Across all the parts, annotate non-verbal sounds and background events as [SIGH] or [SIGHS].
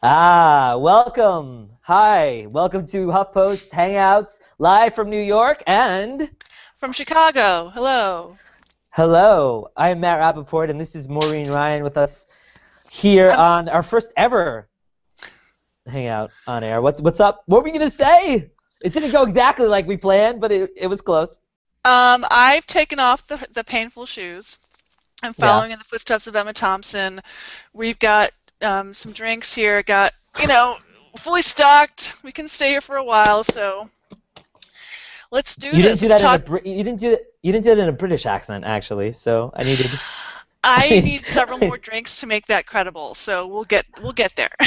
Ah, welcome. Hi, welcome to HuffPost Hangouts live from New York and from Chicago. Hello. Hello, I am Matt Rappaport, and this is Maureen Ryan with us here I'm... on our first ever Hangout on air. What's what's up? What were we gonna say? It didn't go exactly like we planned, but it, it was close. Um, I've taken off the the painful shoes. I'm following yeah. in the footsteps of Emma Thompson. We've got um, some drinks here. Got you know fully stocked. We can stay here for a while, so let's do you this. Didn't do that Talk... in a, you didn't do it. You didn't do it in a British accent, actually. So I needed. [SIGHS] I [LAUGHS] need several more drinks to make that credible. So we'll get we'll get there. [LAUGHS]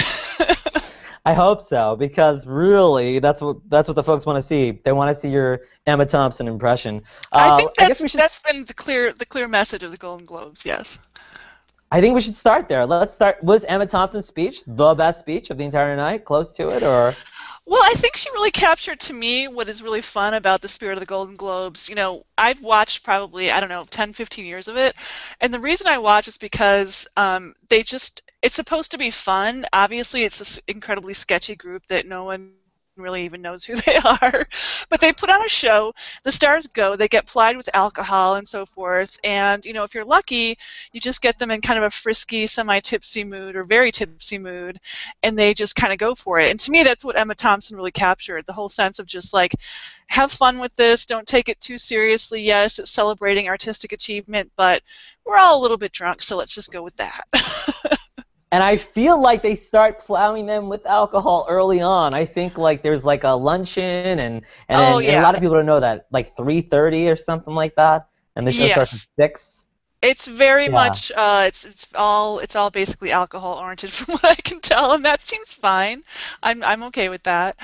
I hope so because really, that's what that's what the folks want to see. They want to see your Emma Thompson impression. Uh, I think that's, I should... that's been the clear the clear message of the Golden Globes. Yes. I think we should start there. Let's start. Was Emma Thompson's speech the best speech of the entire night? Close to it, or? Well, I think she really captured to me what is really fun about the spirit of the Golden Globes. You know, I've watched probably, I don't know, 10, 15 years of it. And the reason I watch is because um, they just, it's supposed to be fun. Obviously, it's this incredibly sketchy group that no one really even knows who [LAUGHS] they are. But they put on a show. The stars go. They get plied with alcohol and so forth. And you know, if you're lucky, you just get them in kind of a frisky, semi-tipsy mood or very tipsy mood, and they just kind of go for it. And to me, that's what Emma Thompson really captured. The whole sense of just like, have fun with this. Don't take it too seriously. Yes, it's celebrating artistic achievement, but we're all a little bit drunk, so let's just go with that. [LAUGHS] and I feel like they start plowing them with alcohol early on. I think like there's like a luncheon and and, oh, yeah. and a lot of people don't know that like 3:30 or something like that, and the show yes. starts at six. It's very yeah. much uh, it's it's all it's all basically alcohol oriented [LAUGHS] from what I can tell, and that seems fine. I'm I'm okay with that.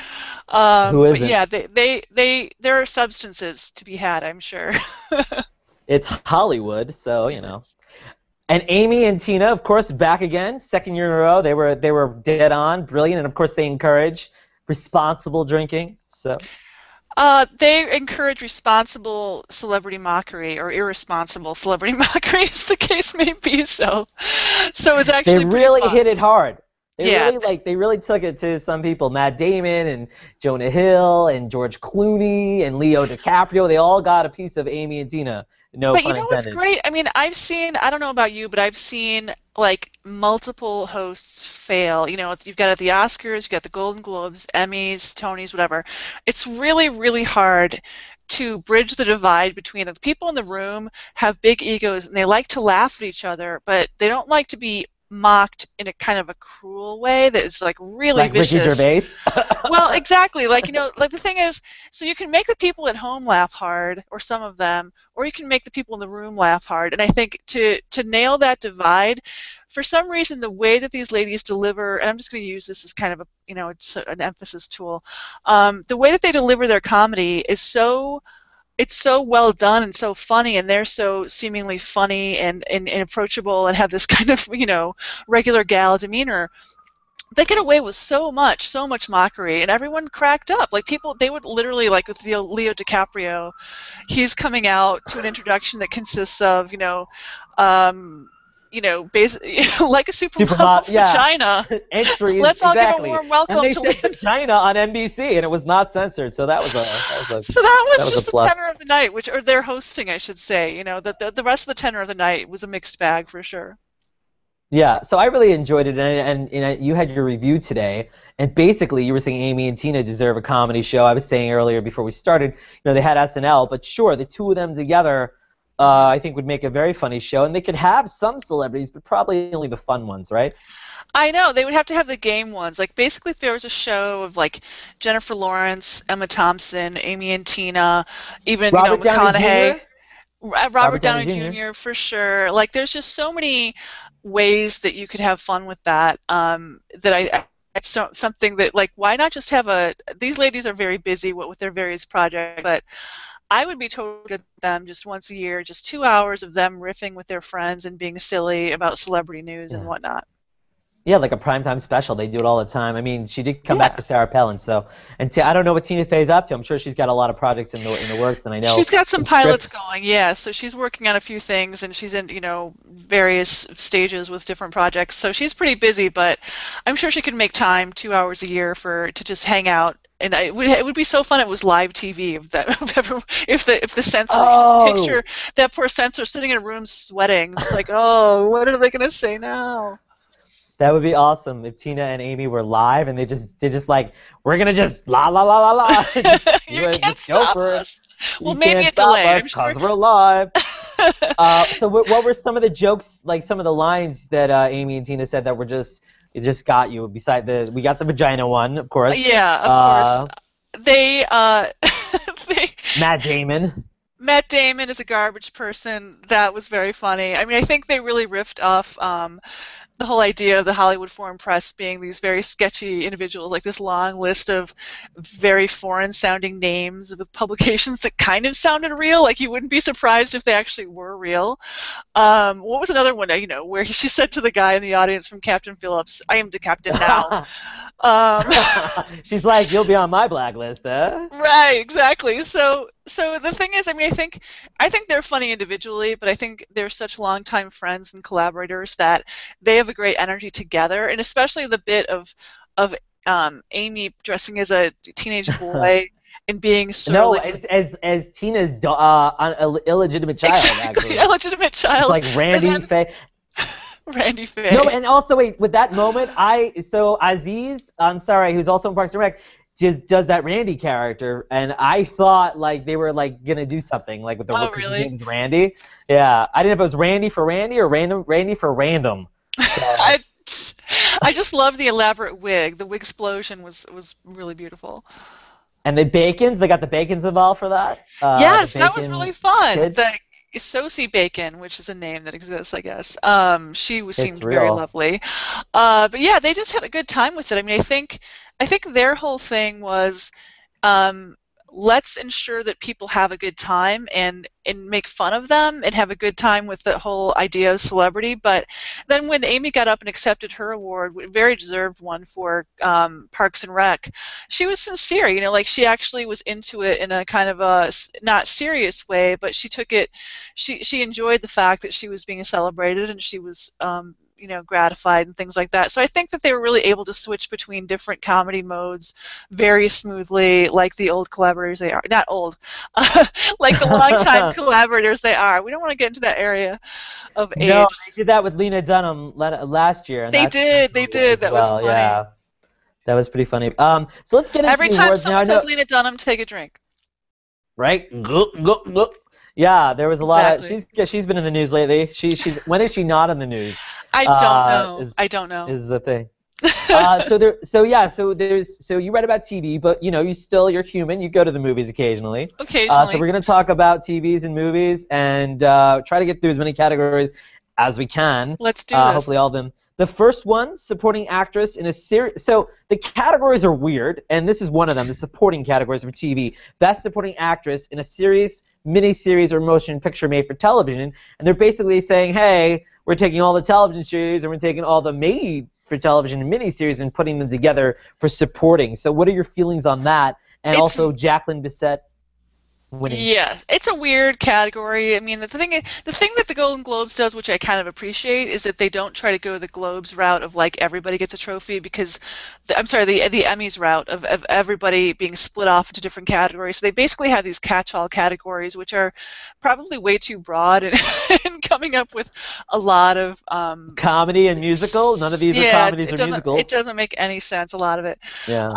Um, Who is but yeah, they, they they there are substances to be had, I'm sure. [LAUGHS] it's Hollywood, so you know. And Amy and Tina, of course, back again, second year in a row. They were they were dead on, brilliant, and of course they encourage responsible drinking. So. Uh, they encourage responsible celebrity mockery or irresponsible celebrity [LAUGHS] mockery, as the case may be. So, so it's actually they really hit it hard. They yeah. really like they really took it to some people. Matt Damon and Jonah Hill and George Clooney and Leo DiCaprio. They all got a piece of Amy and Tina. No but you know intended. what's great? I mean, I've seen. I don't know about you, but I've seen like multiple hosts fail. You know, you've got at the Oscars, you've got the Golden Globes, Emmys, Tonys, whatever. It's really, really hard to bridge the divide between the people in the room have big egos and they like to laugh at each other, but they don't like to be mocked in a kind of a cruel way that is like really like vicious. Ricky Gervais. [LAUGHS] well, exactly. Like you know, like the thing is, so you can make the people at home laugh hard, or some of them, or you can make the people in the room laugh hard. And I think to to nail that divide, for some reason, the way that these ladies deliver, and I'm just going to use this as kind of a you know an emphasis tool, um, the way that they deliver their comedy is so it's so well done and so funny and they're so seemingly funny and, and, and, approachable and have this [LAUGHS] kind of you know regular gal demeanor. They get away with so much so much mockery and everyone cracked up. Like people they would literally like with leo, dicaprio he's coming out to an introduction that consists of you know um, you know, basically [LAUGHS] like a supermodel's yeah. vagina. [LAUGHS] Entries, Let's all exactly. give a warm welcome and they to said vagina on NBC, and it was not censored, so that was a. That was a so that was that just was the tenor of the night, which or their hosting, I should say. You know, the, the the rest of the tenor of the night was a mixed bag for sure. Yeah, so I really enjoyed it, and, and, and you had your review today, and basically you were saying Amy and Tina deserve a comedy show. I was saying earlier before we started, you know, they had SNL, but sure, the two of them together uh, I think would make a very funny show, and they could have some celebrities, but probably only the fun ones, right? I know they would have to have the game ones. Like basically, if there was a show of like Jennifer Lawrence, Emma Thompson, Amy and Tina, even Robert you know McConaughey, Downey Robert, Robert Downey, Downey Jr. Jr. for sure. Like there's just so many ways that you could have fun with that. Um, that I. It's so, something that like why not just have a these ladies are very busy with, with their various projects but I would be totally good with them just once a year, just two hours of them riffing with their friends and being silly about celebrity news yeah. and whatnot. Yeah, like a primetime special. They do it all the time. I mean, she did come Yeah. back for Sarah Palin, so and t- I don't know what Tina Fey's up to. I'm sure she's got a lot of projects in the in the works, and I know She's got some pilots going, yeah. So she's working on a few things, and she's in, you know, various stages with different projects. So she's pretty busy, but I'm sure she could make time, two hours a year, for to just hang out. And I, it would it would be so fun. If it was live TV. If that [LAUGHS] if, the if the censor Oh. just picture oh. that poor censor sitting in a room sweating, just like, oh, what are they gonna say now? That would be awesome if Tina and Amy were live and they just they just like we're gonna just la la la la la. [LAUGHS] [LAUGHS] You can't just stop us. Well, You maybe can't a stop delay. us I'm we're live. [LAUGHS] uh, so what, what were some of the jokes, like some of the lines that uh, Amy and Tina said that were just it just got you? Beside the we got the vagina one, of course. Yeah, of Uh, course. They uh, they Matt Damon. Matt Damon is a garbage person. That was very funny. I mean, I think they really riffed off um, the whole idea of the Hollywood Foreign Press being these very sketchy individuals, like this long list of very foreign-sounding names with publications that kind of sounded real. Like you wouldn't be surprised if they actually were real. Um, what was another one? You know, where she said to the guy in the audience from Captain Phillips, "I am the captain now." [LAUGHS] um, [LAUGHS] She's like, you'll be on my blacklist, huh? Right, exactly. So so the thing is, I mean, I think I think they're funny individually, but I think they're such longtime friends and collaborators that they have a great energy together, and especially the bit of of um, Amy dressing as a teenage [LAUGHS] boy and being sort No, like as as as Tina's uh, illegitimate child, exactly actually. [LAUGHS] illegitimate It's child, like Randy then- Fey. [LAUGHS] Randy Fey. No, and also wait, with that moment, I so Aziz Ansari, who's also in Parks and Rec, just does that Randy character, and I thought like they were like gonna do something like with the Oh, really? Randy. Yeah, I didn't know if it was Randy for Randy or random Randy for random. [LAUGHS] So, I, I just love the elaborate wig. The wig explosion was was really beautiful. and the Bacons, they got the Bacons involved for that. Uh, yes, that was really fun. kid. The Sosie Bacon, which is a name that exists, I guess. Um, she was, seemed very lovely. Uh, but yeah, they just had a good time with it. I mean, I think I think their whole thing was um, let's ensure that people have a good time and and make fun of them and have a good time with the whole idea of celebrity. But then when Amy got up and accepted her award, very deserved one for um, Parks and Rec, she was sincere. You know, like she actually was into it in a kind of a not serious way, but she took it. She she enjoyed the fact that she was being celebrated and she was. Um, you know, gratified and things like that. So I think that they were really able to switch between different comedy modes very smoothly, like the old collaborators they are. Not old, [LAUGHS] like the longtime [LAUGHS] collaborators they are. We don't want to get into that area of age. No, they did that with Lena Dunham last year. And They did, they did. as That was funny. Yeah, that was pretty funny. Um, so let's get into Every the time awards now. I someone know- says Lena Dunham, take a drink. right? Go, go, go. Yeah, there was a lot of. She's yeah, she's been in the news lately. She she's when is she not in the news? I don't Uh, know. is- I don't know. Is the thing. [LAUGHS] uh, so there, so yeah, so there's, so you read about TV, but you know, you still, you're human. You go to the movies occasionally. Occasionally. Uh, so we're gonna talk about TVs and movies, and uh, try to get through as many categories as we can. Let's do Uh, this. hopefully all of them. The first one, supporting actress in a series. So the categories are weird, and this is one of them. The supporting categories for TV: best supporting actress in a series, miniseries, or motion picture made for television. And they're basically saying, hey, we're taking all the television series and we're taking all the made for television miniseries and putting them together for supporting. So what are your feelings on that? And It's- also Jacqueline Bisset winning. Yes, it's a weird category. I mean, the thing the thing that the Golden Globes does, which I kind of appreciate, is that they don't try to go the Globes route of like everybody gets a trophy because, the, I'm sorry, the the Emmys route of, of everybody being split off into different categories. So they basically have these catch-all categories, which are probably way too broad and, [LAUGHS] and coming up with a lot of um, Comedy and musical. None of these yeah, are comedies or musicals. It doesn't make any sense. A lot of it. yeah.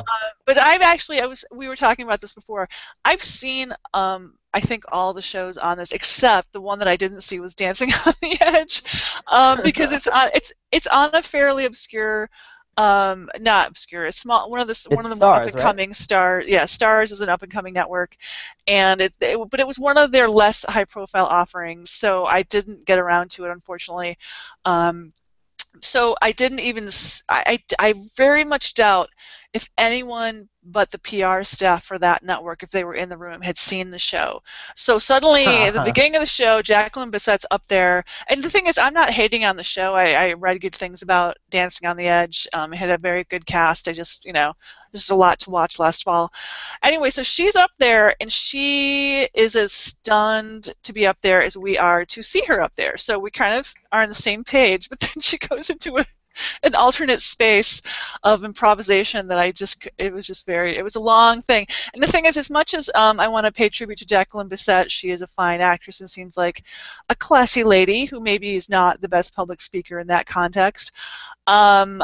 But I've actually I was we were talking about this before. I've seen um I think all the shows on this except the one that I didn't see was Dancing [LAUGHS] on the Edge, um, [LAUGHS] because it's on it's it's on a fairly obscure. Um, not obscure. It's small. One of the one of the more up and coming stars. Yeah, Starz is an up and coming network, and it, it. But it was one of their less high profile offerings, so I didn't get around to it, unfortunately. Um, so I didn't even. s- I, I, I very much doubt if anyone but the PR staff for that network, if they were in the room, had seen the show. So suddenly, at [LAUGHS] the beginning of the show, Jacqueline Bisset's up there. And the thing is, I'm not hating on the show. I, I read good things about Dancing on the Edge. Um, it had a very good cast. I just, you know, just a lot to watch last fall. Anyway, so she's up there, and she is as stunned to be up there as we are to see her up there. So we kind of are on the same page, [LAUGHS] but then she goes into a an alternate space of improvisation that I just it was just very it was a long thing and the thing is as much as um, I want to pay tribute to Jacqueline Bisset she is a fine actress and seems like a classy lady who maybe is not the best public speaker in that context um,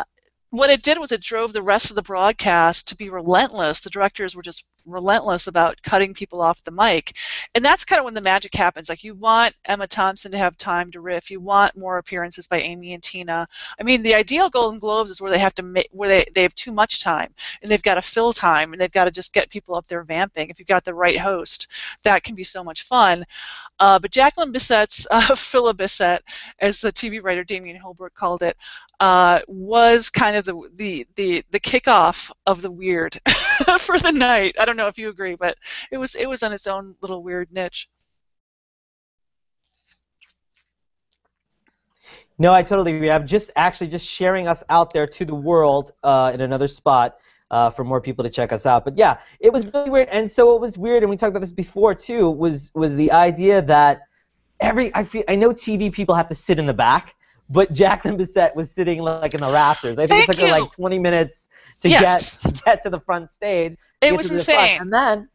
what it did was it drove the rest of the broadcast to be relentless. The directors were just relentless about cutting people off the mic. And that's kind of when the magic happens. Like you want Emma Thompson to have time to riff. You want more appearances by Amy and Tina. I mean, the ideal Golden Globes is where they have to make where they, they have too much time and they've got to fill time and they've got to just get people up there vamping. If you've got the right host, that can be so much fun. Uh, but Jacqueline Bisset's [LAUGHS] uh, Philip Bisset, as the TV writer Damian Holbrook called it, uh, was kind of the the the the kickoff of the weird [LAUGHS] for the night. I don't know if you agree, but it was it was on its own little weird niche. No, I totally agree. I'm just actually just sharing us out there to the world uh, in another spot uh, for more people to check us out. But yeah, it was really weird. And so it was weird, and we talked about this before too. Was was the idea that every I feel I know TV people have to sit in the back, but Jacqueline Bisset was sitting like in the rafters. I think Thank it took her like 20 minutes to Yes. get to get to the front stage. It was insane. And then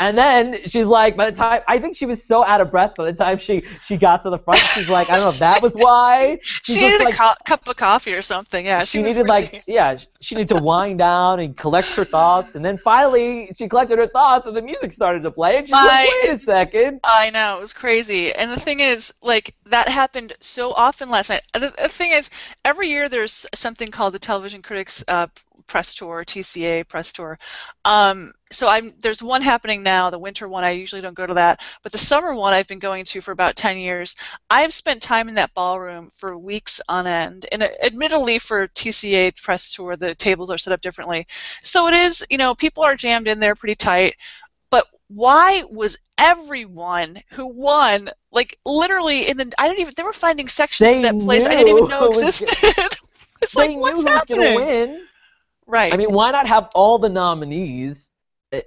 and then she's like, by the time I think she was so out of breath by the time she she got to the front, she's like, I don't know if that was why. [LAUGHS] She just, needed like, a co- cup of coffee or something. Yeah, she, she needed really- like yeah she needed to wind down and collect her thoughts and then finally she collected her thoughts and the music started to play and she's like wait a second I know it was crazy, and the thing is, like that happened so often last night. The, the thing is, every year there's something called the Television Critics uh, Press Tour, TCA Press Tour. Um, so I'm there's one happening now, the winter one. I usually don't go to that, but the summer one I've been going to for about 10 years. I've spent time in that ballroom for weeks on end, and uh, admittedly for TCA Press Tour, the tables are set up differently. So it is, you know, people are jammed in there pretty tight. But why was everyone who won like literally in the I don't even they were finding sections They of that place I didn't even know existed. [LAUGHS] it's they like what's happening? Right. I mean why not have all the nominees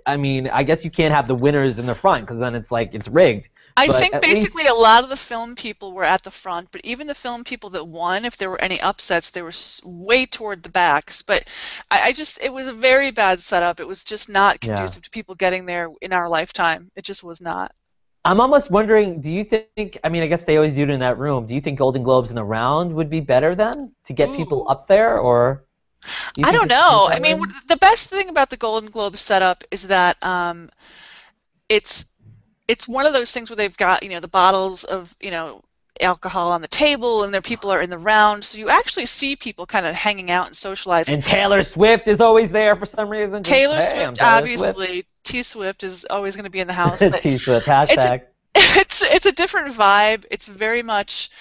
I- mean I guess you can't have the winners in the front because then it's like it's rigged I but think basically a lot of the film people were at the front, but even the film people that won, if there were any upsets, they were way toward the backs. But I, I just, it was a very bad setup. It was just not Yeah. conducive to people getting there in our lifetime. It just was not. I'm almost wondering do you think I mean I guess they always do it in that room do you think Golden Globes in the round would be better then to get people up there or I don't know. I mean, the best thing about the Golden Globe setup is that um, it's it's one of those things where they've got you know the bottles of you know alcohol on the table and their people are in the round, so you actually see people kind of hanging out and socializing. and Taylor Swift is always there for some reason just, Taylor "Hey, I'm Swift, Taylor obviously, T Swift is always going to be in the [LAUGHS] house, T Swift hashtag [LAUGHS] it's it's a different vibe. It's very much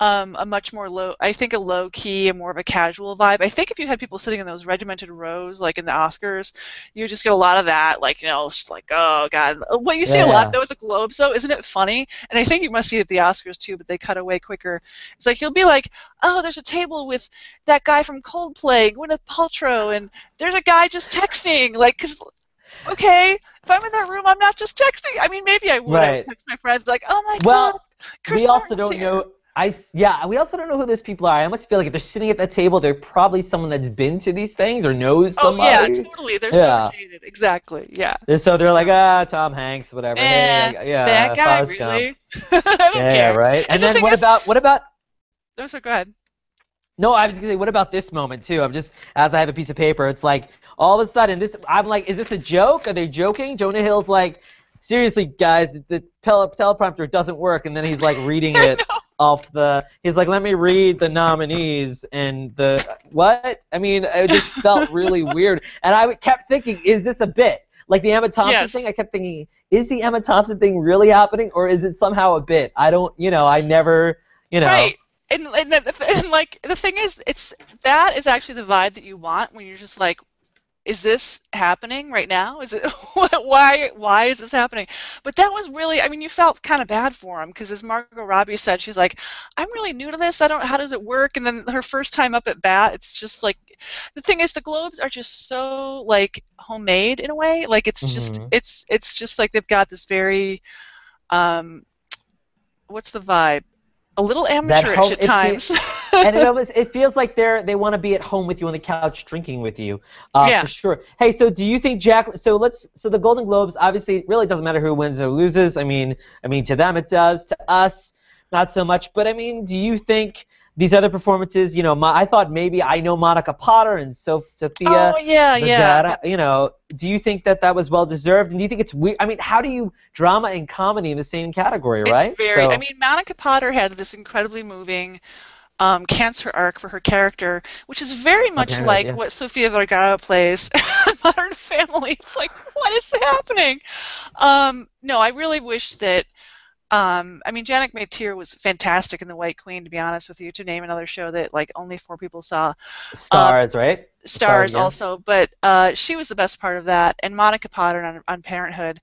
um, a much more low. I think a low key and more of a casual vibe. I think if you had people sitting in those regimented rows, like in the Oscars, you would just get a lot of that. Like you know, it's like oh god. What you see a Yeah. lot though with the Globes though, isn't it funny? And I think you must see it at the Oscars too, but they cut away quicker. It's like you'll be like, oh, there's a table with that guy from Coldplay, Gwyneth Paltrow, and there's a guy just texting, like because. Okay, if I'm in that room, I'm not just texting. I mean, maybe I would. I would text my friends like, "Oh my Well, god, Chris we also Martin's don't here. know. I yeah, we also don't know who those people are. I almost feel like if they're sitting at that table, they're probably someone that's been to these things or knows somebody. Oh yeah, totally. They're Yeah. so jaded. Exactly. Yeah. They're- so they're like, ah, Tom Hanks, whatever. Eh, hey, yeah, that guy really? [LAUGHS] I don't Yeah, care. right. And And, the then what is- about what about? No, so go ahead. No, I was gonna say, what about this moment too? I'm just as I have a piece of paper, it's like all of a sudden this. I'm like, is this a joke? Are they joking? Jonah Hill's like, seriously, guys, the tele- teleprompter doesn't work, and then he's like reading [LAUGHS] it off the. He's like, let me read the nominees and the what? I mean, it just [LAUGHS] felt really weird, and I kept thinking, is this a bit? Like the Emma Thompson Yes. thing, I kept thinking, is the Emma Thompson thing really happening, or is it somehow a bit? I don't, you know, I never, you know. Right. And, and, and like the thing is, it's that is actually the vibe that you want when you're just like, is this happening right now? Is it [LAUGHS] why why is this happening? But that was really I mean you felt kind of bad for him because as Margot Robbie said she's like I'm really new to this I don't how does it work and then her first time up at bat it's just like the thing is the globes are just so like homemade in a way like it's mm-hmm. just it's it's just like they've got this very um what's the vibe a little amateurish at times. [LAUGHS] and it, always, it feels like they're they want to be at home with you on the couch drinking with you. Uh, yeah. For sure. Hey, so do you think Jack? So let's. So the Golden Globes obviously really doesn't matter who wins or loses. I mean, I mean to them it does. To us, not so much. But I mean, do you think? these other performances, you know, my, I thought maybe I know Monica Potter and so, Sofia. Oh yeah, yeah. You know, do you think that that was well deserved? And do you think it's weird? I mean, how do you drama and comedy in the same category, right? It's very. So, I mean, Monica Potter had this incredibly moving. Um, cancer arc for her character, which is very much like yeah. what Sofia Vergara plays [LAUGHS] in Modern Family. It's like, what is happening? Um, no, I really wish that um, I mean, Janet McTeer was fantastic in The White Queen, to be honest with you. To name another show that like only four people saw. Starz, um, right? Starz, yeah. also, but uh, she was the best part of that. And Monica Potter on, on Parenthood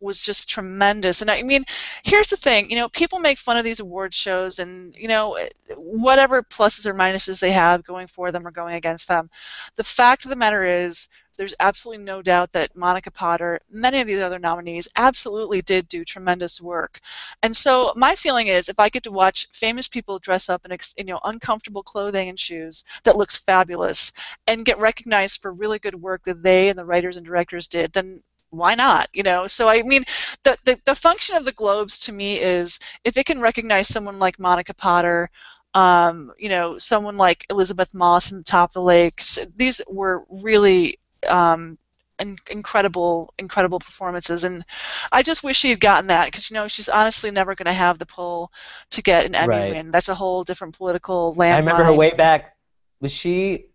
was just tremendous. And I mean, here's the thing, you know, people make fun of these award shows and, you know, whatever pluses or minuses they have going for them or going against them. The fact of the matter is there's absolutely no doubt that Monica Potter, many of these other nominees, absolutely did do tremendous work. And so my feeling is, if I get to watch famous people dress up in you know uncomfortable clothing and shoes that looks fabulous, and get recognized for really good work that they and the writers and directors did, then why not you know so i mean the, the the function of the globes to me is if it can recognize someone like monica potter um, you know, someone like elisabeth Moss in Top of the Lake. These were really um, in- incredible, incredible performances. And I just wish she had gotten that because you know she's honestly never going to have the pull to get an Emmy right. win. That's a whole different political landmine. I remember her way back. Was she?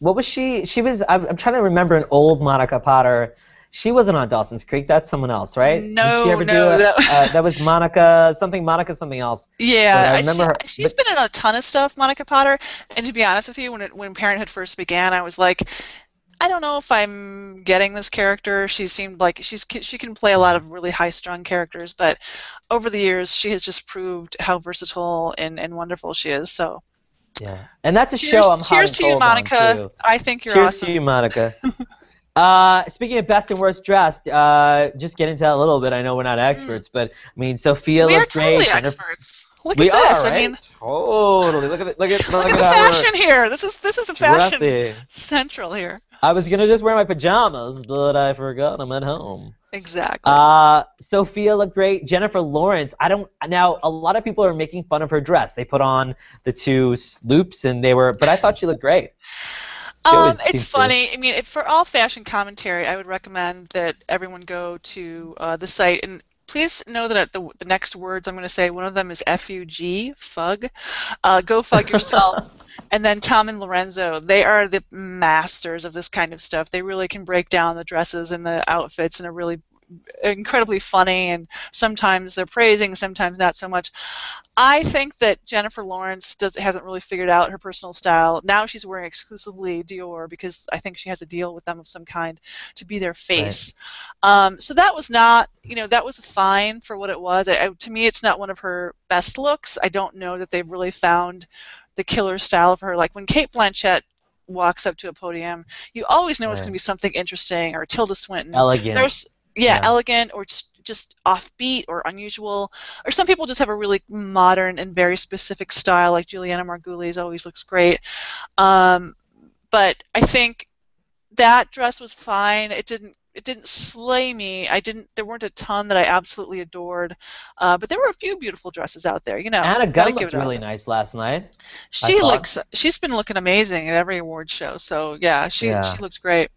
What was she? She was. I'm, I'm trying to remember an old Monica Potter. She wasn't on Dawson's Creek. That's someone else, right? No, no. That... Uh, that was Monica something. Monica something else. Yeah, I remember she, her. She's but... been in a ton of stuff, Monica Potter. And to be honest with you, when it, when Parenthood first began, I was like, I don't know if I'm getting this character. She seemed like she's she can play a lot of really high-strung characters, but over the years she has just proved how versatile and, and wonderful she is. So yeah, and that's a cheers, show I'm Cheers to you, Monica. I think you're cheers awesome. Cheers to you, Monica. [LAUGHS] uh, speaking of best and worst dressed, uh, just get into that a little bit. I know we're not mm. experts, mm. but I mean, Sofia we looked are totally great. experts. Look we at this. Are, right? I mean, totally. Look at the, look at look, look at the fashion here. This is this is a fashion dressy. central here. I was gonna just wear my pajamas, but I forgot I'm at home. Exactly. Uh, Sofia looked great. Jennifer Lawrence. I don't. Now a lot of people are making fun of her dress. They put on the two loops, and they were. But I thought she looked great. Um, it's funny. To... I mean, if, for all fashion commentary, I would recommend that everyone go to uh, the site and please know that the, the next words I'm going to say, one of them is F-U-G, fug. Uh, go fug [LAUGHS] yourself. And then Tom and Lorenzo, they are the masters of this kind of stuff. They really can break down the dresses and the outfits in a really incredibly funny and sometimes they're praising sometimes not so much. I think that jennifer lawrence does hasn't really figured out her personal style. Now she's wearing exclusively dior because i think she has a deal with them of some kind to be their face. Right. um, so that was not you know that was fine for what it was. I, I, to me it's not one of her best looks. I don't know that they've really found the killer style of her like when cate blanchett walks up to a podium, you always know right. it's going to be something interesting. Or Tilda Swinton. Elegant. There's yeah, yeah. elegant or just offbeat or unusual. Or some people just have a really modern and very specific style, like Julianna Margulies always looks great. Um, but I think that dress was fine. It didn't it didn't slay me. I didn't. There weren't a ton that I absolutely adored, uh, but there were a few beautiful dresses out there. You know, Anna Gunn looked really nice last night. She looks. She's been looking amazing at every award show. So yeah, she yeah. she looked great.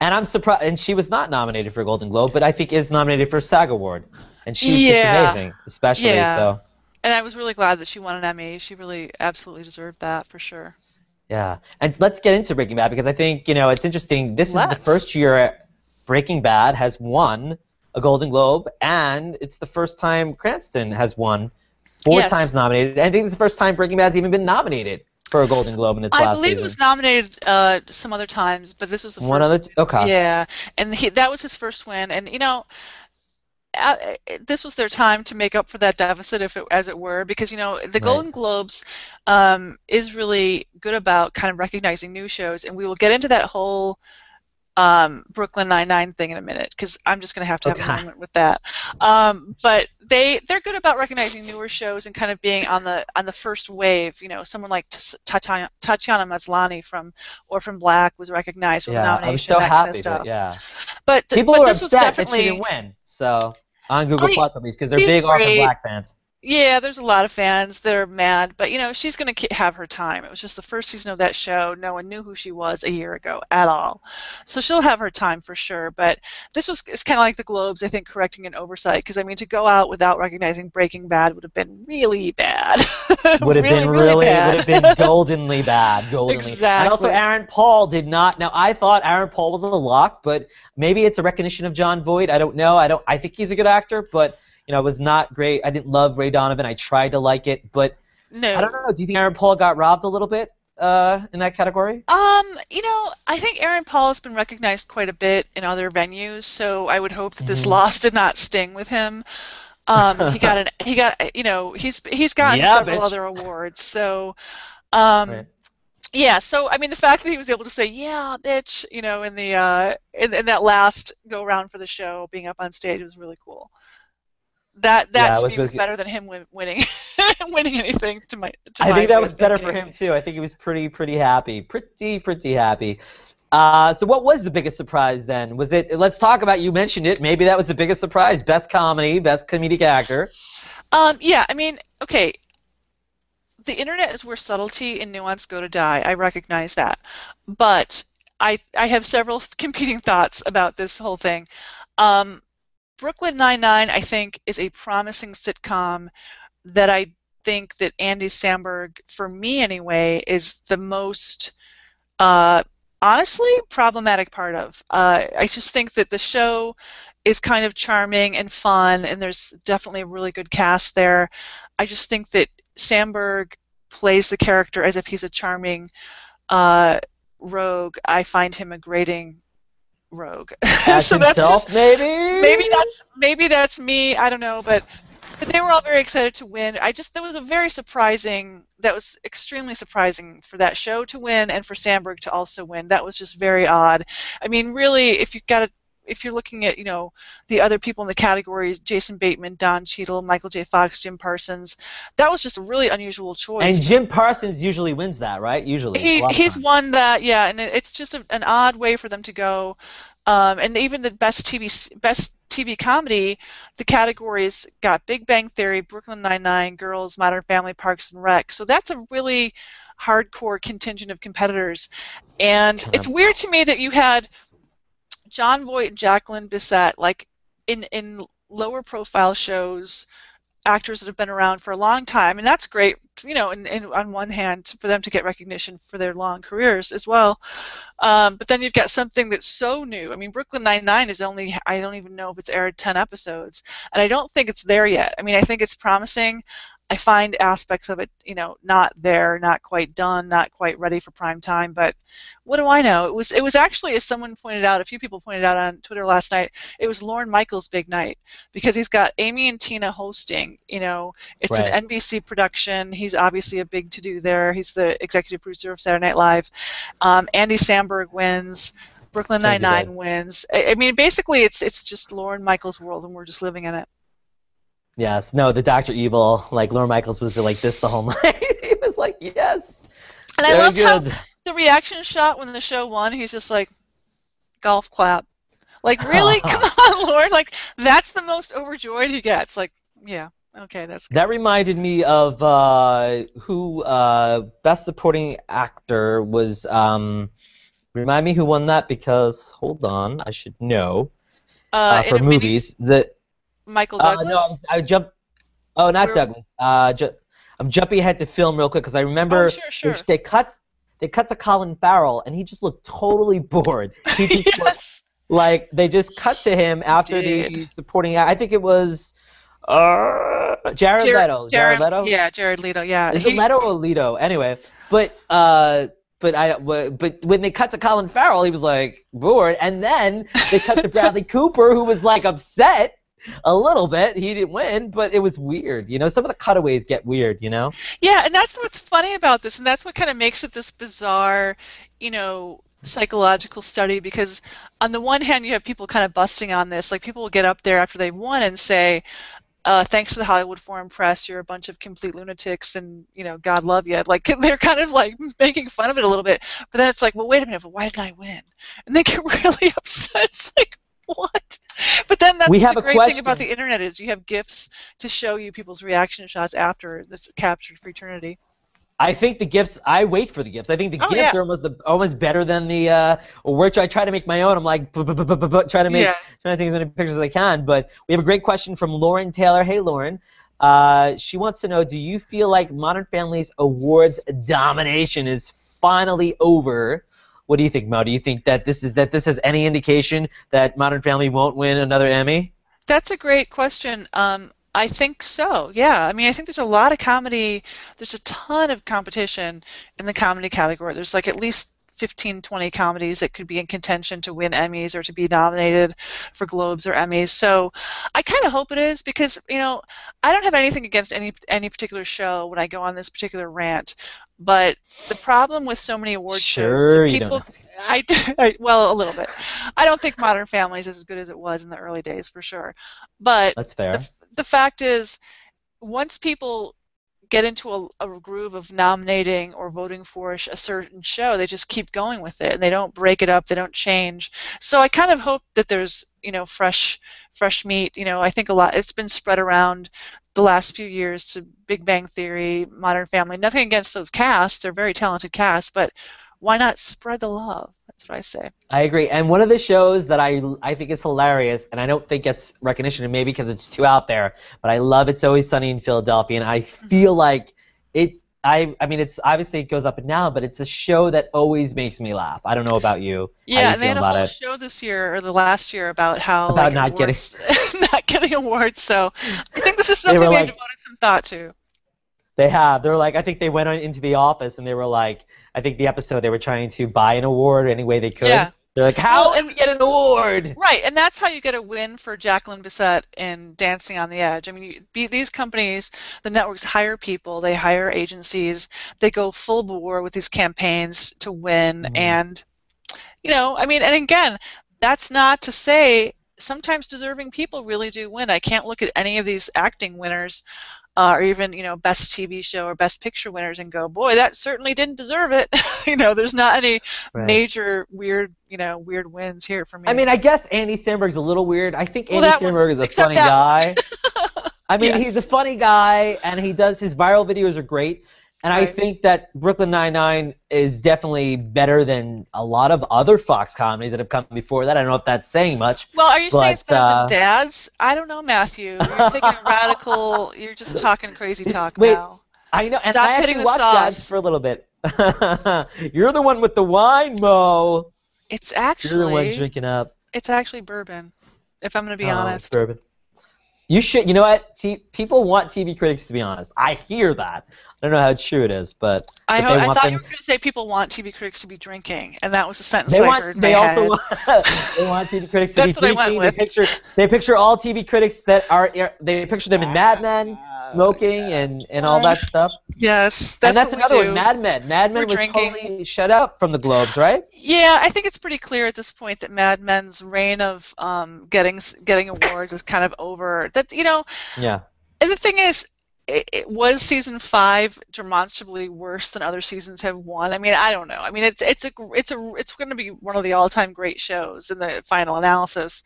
And I'm surprised. And she was not nominated for Golden Globe, but I think is nominated for SAG Award, and she's yeah. just amazing, especially yeah. so. And I was really glad that she won an Emmy. She really absolutely deserved that for sure. Yeah, and let's get into Breaking Bad because I think you know it's interesting. This let's. is the first year Breaking Bad has won a Golden Globe, and it's the first time Cranston has won four yes. times nominated. I think it's the first time Breaking Bad's even been nominated for a Golden Globe in its I last believe season. it was nominated uh, some other times, but this was the One first. other. T- okay. Yeah, and he, that was his first win, and you know, this was their time to make up for that deficit, if it, as it were, because you know the Right. Golden Globes um, is really good about kind of recognizing new shows, and we will get into that whole um, Brooklyn Nine Nine thing in a minute, because I'm just going to have to have Okay. a moment with that. Um, but they they're good about recognizing newer shows and kind of being on the on the first wave. You know, someone like T- Tatiana, Tatiana Maslany from Orphan Black was recognized with a Yeah, nomination. I was so that kind happy. of stuff. That, yeah. But People but were this was upset that she definitely didn't win. So on Google I Plus at least, because they're big Orphan great. Black fans. Yeah, there's a lot of fans that are mad, but you know she's going to have her time. It was just the first season of that show. No one knew who she was a year ago at all, so she'll have her time for sure. But this was it's kind of like the Globes, I think, correcting an oversight because I mean to go out without recognizing Breaking Bad would have been really bad. [LAUGHS] Would have really, been really really, bad. would have been [LAUGHS] goldenly bad, goldenly. And also Aaron Paul did not. Now I thought Aaron Paul was a lock, but maybe it's a recognition of Jon Voight. I don't know. I don't. I think he's a good actor, but you know, it was not great. I didn't love Ray Donovan. I tried to like it, but no. I don't know. Do you think Aaron Paul got robbed a little bit uh, in that category? Um, you know, I think Aaron Paul has been recognized quite a bit in other venues, so I would hope that this Mhm. loss did not sting with him. Um, he got an he got you know he's he's gotten Yeah, several bitch. other awards, so um, Right. yeah. So I mean, the fact that he was able to say "yeah, bitch," you know, in the uh, in, in that last go round for the show, being up on stage was really cool. That that Yeah, to was me was better than him win, winning [LAUGHS] winning anything to my. To I my think that was better for him too. I think he was pretty pretty happy, pretty pretty happy. Uh, so what was the biggest surprise then? Was it? Let's talk about. You mentioned it. Maybe that was the biggest surprise. Best comedy, best comedic actor. Um, yeah, I mean, okay. The internet is where subtlety and nuance go to die. I recognize that, but I I have several [LAUGHS] competing thoughts about this whole thing. Um, Brooklyn Nine Nine, I think, is a promising sitcom that I think that Andy Samberg, for me anyway, is the most uh, honestly problematic part of. Uh, I just think that the show is kind of charming and fun, and there's definitely a really good cast there. I just think that Samberg plays the character as if he's a charming uh, rogue. I find him a grating rogue. [LAUGHS] So that's just maybe. maybe that's maybe that's me. I don't know, but but they were all very excited to win. I just that was a very surprising. That was extremely surprising for that show to win and for Samberg to also win. That was just very odd. I mean, really, if you've got to if you're looking at you know the other people in the categories, Jason Bateman, Don Cheadle, Michael J. Fox, Jim Parsons, that was just a really unusual choice. And Jim Parsons usually wins that, right? Usually. he a lot of he's times. won that yeah and it's just a, an odd way for them to go um, and even the best tv best tv comedy the categories got big bang theory brooklyn nine-nine girls modern family parks and rec so that's a really hardcore contingent of competitors and it's weird to me that you had jon voight and jacqueline Bisset, like in in lower profile shows actors that have been around for a long time, and that's great, you know, and, on one hand for them to get recognition for their long careers as well. Um, but then you've got something that's so new. I mean, Brooklyn Nine Nine is only I don't even know if it's aired ten episodes, and I don't think it's there yet. I mean, I think it's promising. I find aspects of it, you know, not there, not quite done, not quite ready for prime time. But what do I know? It was it was actually, as someone pointed out, a few people pointed out on Twitter last night, it was Lorne Michaels' big night because he's got Amy and Tina hosting. You know, it's Right. an NBC production. He's obviously a big to do there. He's the executive producer of Saturday Night Live. Um, Andy Samberg wins. Brooklyn Nine Nine wins. I, I mean, basically, it's it's just Lorne Michaels' world, and we're just living in it. Yes. No, the Doctor Evil, like Lorne Michaels was like this the whole [LAUGHS] night. he was like, yes. And I loved how the reaction shot when the show won. He's just like, golf clap. Like, really? [LAUGHS] Come on, Lorne. Like, that's the most overjoyed he gets. Like, yeah, okay, that's good. That reminded me of uh, who uh, best supporting actor was. Um, remind me who won that because hold on, I should know uh, in for a mini- movies. The Michael uh, Douglas. no, I, I jumped. Oh, not Where- Douglas. Uh, ju- I'm jumping ahead to film real quick because I remember oh, sure, sure. they, cut they cut to Colin Farrell and he just looked totally bored. [LAUGHS] He just looked like they just cut to him after the supporting. I think it was uh, Jared, Leto. Jared, Leto. Yeah, Jared Leto. Yeah. Is it Leto or Leto? Anyway, but uh, but I but when they cut to Colin Farrell, he was like bored, and then they cut to [LAUGHS] Bradley Cooper, who was like upset a little bit. He didn't win, but it was weird. You know, some of the cutaways get weird. You know. Yeah, and that's what's funny about this, and that's what kind of makes it this bizarre, you know, psychological study because on the one hand you have people kind of busting on this like people will get up there after they've won and say uh, thanks to the Hollywood Foreign Press, you're a bunch of complete lunatics, and you know, God love you. Like [LAUGHS] they're kind of like [LAUGHS] making fun of it a little bit, but then it's like, well, wait a minute, why did I win? And they get [LAUGHS] really upset. It's like, [LAUGHS] what? But then that's we the great question. thing about the internet is you have gifs to show you people's reaction shots after that's captured for eternity. I think the gifs. I wait for the gifs. I think the oh, gifs yeah. are almost the almost better than the. Uh, which I try to make my own. I'm like try to make yeah. trying to take as many pictures as I can. But we have a great question from Lauren Taylor. Hey, Lauren. Uh, she wants to know: Do you feel like Modern Family's awards domination is finally over? What do you think, Mo? Do you think that this is that this has any indication that Modern Family won't win another Emmy? That's a great question. Um, I think so. Yeah. I mean, I think there's a lot of comedy. There's a ton of competition in the comedy category. There's like at least 15, 20 comedies that could be in contention to win Emmys or to be nominated for Globes or Emmys. So I kind of hope it is because, you know, I don't have anything against any any particular show when I go on this particular rant. But the problem with so many award sure, shows, people, [LAUGHS] I, I, well, a little bit. I don't think Modern Family is as good as it was in the early days, for sure. But that's fair. The, the fact is, once people get into a, a, groove of nominating or voting for a, a, certain show, they just keep going with it and they don't break it up, they don't change. So I kind of hope that there's you know fresh fresh meat. You know, I think a lot it's been spread around the last few years to Big Bang Theory, Modern Family. Nothing against those casts; they're very talented casts, but why not spread the love? That's what I say. I agree. And one of the shows that I I think is hilarious, and I don't think gets recognition, and maybe because it's too out there, but I love It's Always Sunny in Philadelphia, and I mm-hmm. feel like it. I I mean, it's obviously it goes up and down, but it's a show that always makes me laugh. I don't know about you. Yeah, you they had a whole it. show this year or the last year about how about like, not awards, getting [LAUGHS] not getting awards. So I think this is [LAUGHS] something they they've devoted some thought to. They have. They're like, I think they went on into the office and they were like, I think the episode they were trying to buy an award any way they could. Yeah. They're like, how Well, can we get an award? Right, and that's how you get a win for Jacqueline Bisset in Dancing on the Edge. I mean, you, be, these companies, the networks hire people, they hire agencies, they go full bore with these campaigns to win, Mhm. and you know, I mean, and again, that's not to say sometimes deserving people really do win. I can't look at any of these acting winners. Uh, or even you know best TV show or best picture winners and go boy that certainly didn't deserve it [LAUGHS] you know there's not any Right. major weird you know weird wins here for me I mean, I guess Andy Samberg's a little weird. I think Well, Andy Samberg is a funny guy. I mean, [LAUGHS] Yes. he's a funny guy, and he does his viral videos are great. And I think that Brooklyn Nine Nine is definitely better than a lot of other Fox comedies that have come before that. I don't know if that's saying much. Well, are you saying it's better uh, than Dad's? I don't know, Matthew. You're taking a radical. [LAUGHS] You're just talking crazy talk Wait, now. I know, and Stop I hitting actually the watched sauce. Dads for a little bit. [LAUGHS] You're the one with the wine, Mo. It's actually. You're the one drinking up. it's actually bourbon. If I'm going to be Oh, honest. bourbon. You should. You know what? T- people want TV critics to be honest. I hear that. I don't know how true it is, but I, but ho- they I thought them- you were going to say people want TV critics to be drinking, and that was the sentence They I want. heard in They my also head. want. [LAUGHS] they want TV [LAUGHS] critics to That's be what I went drinking. They picture. They picture all TV critics that are. They picture them in Mad Men, smoking, and and all that stuff. Yes, that's, and that's what we another do. one. Mad Men. Mad Men We're was drinking. totally shut up from the Globes, right? Yeah, I think it's pretty clear at this point that Mad Men's reign of um, getting getting awards is kind of over. That you know, Yeah. and the thing is, it, it was season five demonstrably worse than other seasons have won. I mean, I don't know. I mean, it's it's a it's a it's going to be one of the all-time great shows in the final analysis.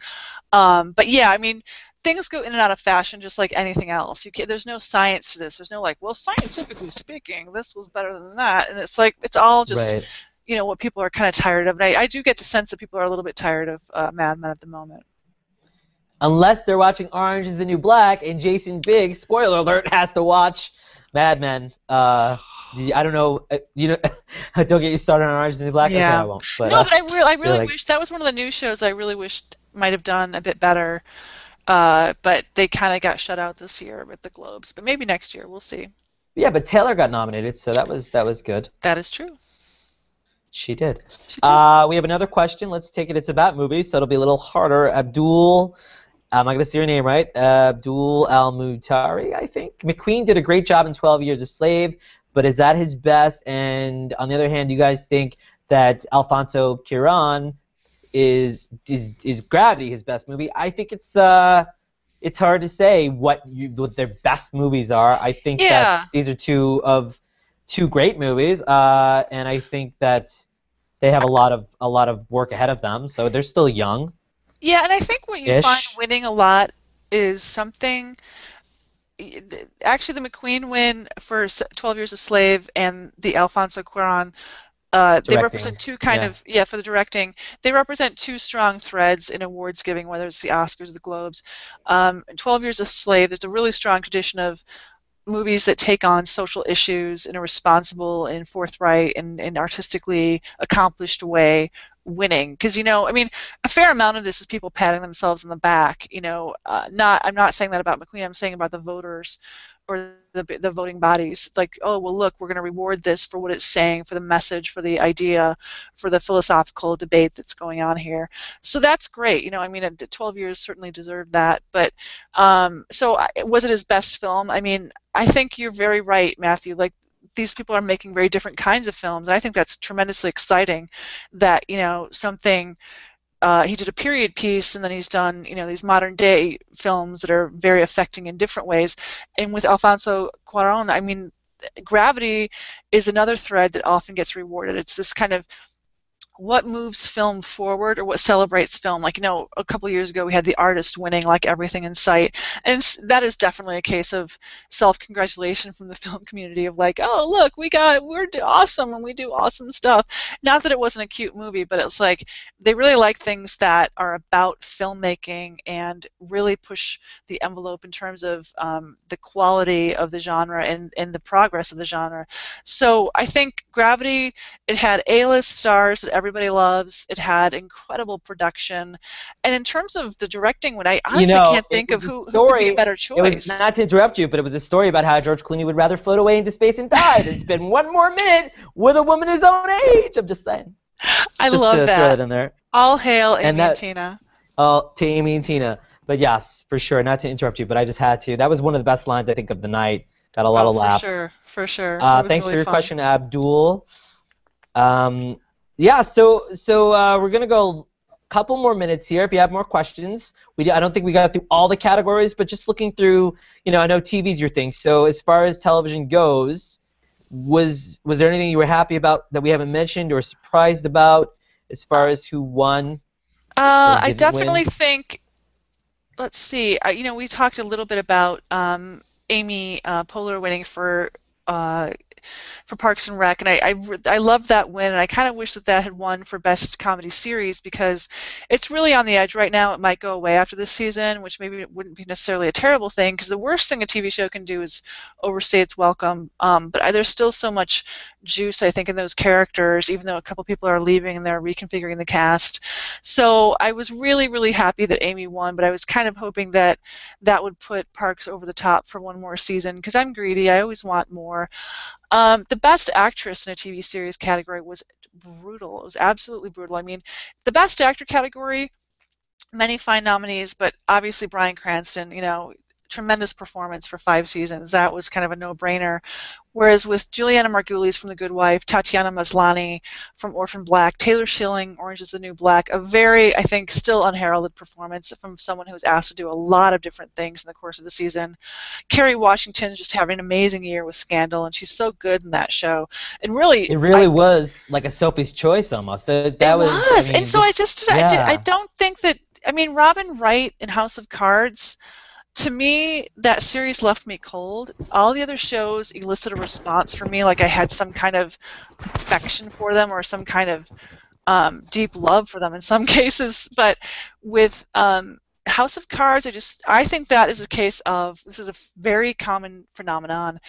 Um, but yeah, I mean. Things go in and out of fashion just like anything else. You can, there's no science to this. There's no like, well, scientifically speaking, this was better than that, and it's like it's all just right. you know what people are kind of tired of. And I, I do get the sense that people are a little bit tired of uh, Mad Men at the moment. Unless they're watching Orange is the New Black, and Jason Biggs, spoiler alert, has to watch Mad Men. Uh, I don't know. uh, You know, [LAUGHS] don't get you started on Orange is the New Black. Okay, Yeah. I won't. But, no, uh, but I really, I really like- wish that was one of the new shows I really wished might have done a bit better. Uh, but they kind of got shut out this year with the Globes. But maybe next year, we'll see. Yeah, but Taylor got nominated, so that was that was good. That is true. She did. She did. Uh, we have another question. Let's take it. It's about movies, so it'll be a little harder. Abdul, am I going to say your name right? Abdul Al Mutari, I think. McQueen did a great job in 12 Years a Slave, but is that his best? And on the other hand, do you guys think that Alfonso Cuarón is is is Gravity his best movie? I think it's uh it's hard to say what you what their best movies are. I think Yeah. that these are two of two great movies, uh, and I think that they have a lot of a lot of work ahead of them. So they're still young. Yeah, and I think what you Ish. find winning a lot is something. Actually, the McQueen win for 12 Years a Slave and the Alfonso Cuarón, uh, they represent two kind yeah. of yeah for the directing. They represent two strong threads in awards giving, whether it's the Oscars or the Globes. Um, 12 Years a Slave, there's a really strong tradition of movies that take on social issues in a responsible and forthright and, and artistically accomplished way winning. Because you know i mean a fair amount of this is people patting themselves on the back you know uh, not i'm not saying that about mcqueen i'm saying about the voters or the, the voting bodies. It's like oh well look we're going to reward this for what it's saying for the message for the idea for the philosophical debate that's going on here. So that's great you know i mean uh, 12 years certainly deserved that but um, so was it his best film? I mean i think you're very right matthew like these people are making very different kinds of films and i think that's tremendously exciting that you know something uh, he did a period piece and then he's done you know these modern day films that are very affecting in different ways. And with alfonso cuaron i mean gravity is another thread that often gets rewarded. It's this kind of what moves film forward or what celebrates film? Like you know a couple years ago we had the artist winning like everything in sight. And that is definitely a case of self-congratulation from the [LAUGHS] film community of like oh look we got we're awesome and we do awesome stuff. Not that it wasn't a cute movie but it's like they really like things that are about filmmaking and really push the envelope in terms of um, the quality of the genre and, and the progress of the genre. So i think gravity it had A-list stars that everybody loves. It had incredible production, and in terms of the directing, when I honestly know, can't think of was a who, who could be a better It choice. was not to interrupt you, but it was a story about how George Clooney would rather float away into space and die than spend one more minute with a woman his own age. I'm just saying. I just love to that. throw that in there. All hail Amy And and, that- Tina. Uh, to Amy and Tina. But yes, for sure. Not to interrupt you, but I just had to. That was one of the best lines I think of the night. Got a lot oh, of laughs. For sure, for sure. Uh, thanks really for your fun. question, Abdul. Um, yeah, so so uh, we're gonna go a couple more minutes here. If you have more questions, we I don't think we got through all the categories, but just looking through, you know, I know TV's your thing. So as far as television goes, was was there anything you were happy about that we haven't mentioned or surprised about as far as who won? Uh, I definitely win? think. Let's see. I, you know, we talked a little bit about um, Amy uh, Poehler winning for uh, for Parks and Rec, and I I, I love that win, and I kind of wish that that had won for Best Comedy Series because it's really on the edge right now. It might go away after this season, which maybe wouldn't be necessarily a terrible thing because the worst thing a TV show can do is overstay its welcome. Um, but I, there's still so much juice, I think, in those characters, even though a couple people are leaving and they're reconfiguring the cast. So I was really, really happy that Amy won, but I was kind of hoping that that would put Parks over the top for one more season because I'm greedy. I always want more. Um, the best actress in a TV series category was brutal. It was absolutely brutal. I mean, the best actor category, many fine nominees, but obviously Bryan Cranston, you know, tremendous performance for five seasons. That was kind of a no-brainer. Whereas with Julianna Margulies from The Good Wife, Tatiana Maslany from Orphan Black, Taylor Schilling, Orange is the New Black, a very, I think, still unheralded performance from someone who was asked to do a lot of different things in the course of the season. Kerry Washington just having an amazing year with Scandal, and she's so good in that show. And really, It really I- was like a Sophie's Choice almost. That, that it was. was, I mean, and so I just I, did, I don't think that I mean Robin Wright in House of Cards. To me, that series left me cold. All the other shows elicited a response from me, like I had some kind of affection for them or some kind of um, deep love for them in some [LAUGHS] cases. But with um, House of Cards, I just I think that is a case of this is a very common phenomenon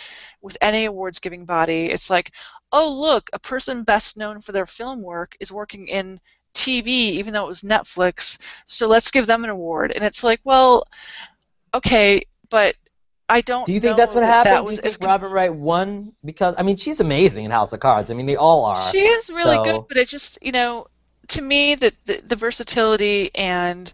with any awards giving body. It's like, oh look, a person best known for their film work is working in TV, even though it was Netflix. So let's give them an award. And it's like, well, okay, but I don't. Do you think that's what happened? That was, Do you think Robin Wright won because I mean she's amazing in House of Cards. I mean they all are. She is really so. good, but it just you know to me the, the, the versatility and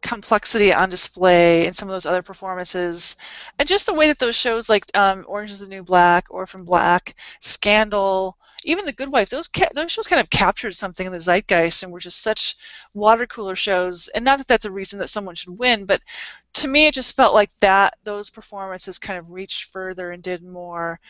complexity on display in some of those other performances, and just the way that those shows like um, Orange Is the New Black, Orphan Black, Scandal, even The Good Wife, those ca- those shows kind of captured something in the zeitgeist and were just such water cooler shows. And not that that's a reason that someone should win, but to me, it just felt like that those performances kind of reached further and did more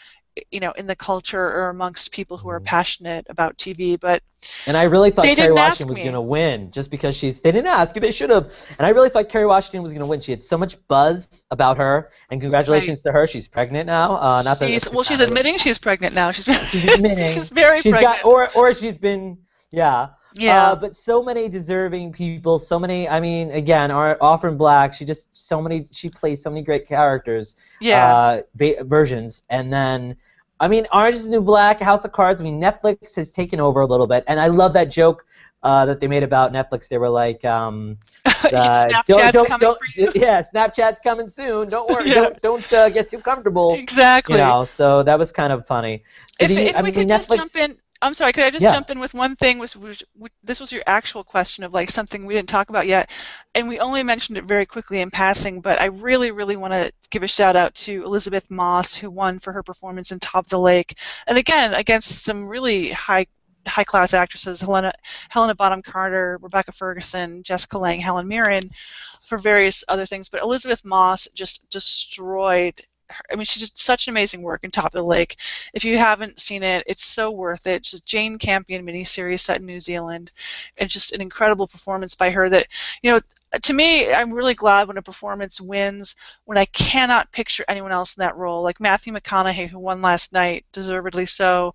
you know in the culture or amongst people who are mm-hmm. passionate about TV. But and I really thought Kerry Washington was going to win just because she's. They didn't ask you. They should have. And I really thought Kerry Washington was going to win. She had so much buzz about her, and congratulations right. to her. She's pregnant now. Uh, not that. She's, well, she's admitting she's pregnant now. She's, she's [LAUGHS] admitting. she's very she's pregnant. Got, or or she's been yeah. Yeah. Uh, but so many deserving people, so many. I mean, again, are often Black. She just so many. She plays so many great characters. Yeah. Uh, ba- versions, and then I mean, Orange is the New Black, House of Cards. I mean, Netflix has taken over a little bit, and I love that joke uh, that they made about Netflix. They were like, um, [LAUGHS] uh, Snapchat's don't, coming don't, you. [LAUGHS] Yeah, Snapchat's coming soon. Don't worry. yeah. Don't, don't uh, get too comfortable. Exactly. You know, so that was kind of funny. So if, you, if I we mean, could Netflix, just jump in, I'm sorry, could I just yeah. jump in with one thing? Was, was, this was your actual question of like something we didn't talk about yet, and we only mentioned it very quickly in passing. But I really, really want to give a shout out to Elisabeth Moss, who won for her performance in Top of the Lake, and again against some really high high class actresses: Helena Helena Bonham Carter, Rebecca Ferguson, Jessica Lange, Helen Mirren, for various other things. But Elisabeth Moss just destroyed I mean, she did such an amazing work in Top of the Lake. If you haven't seen it, it's so worth it. It's a Jane Campion miniseries set in New Zealand. It's just an incredible performance by her that, you know, to me, I'm really glad when a performance wins when I cannot picture anyone else in that role. Like Matthew McConaughey, who won last night, deservedly so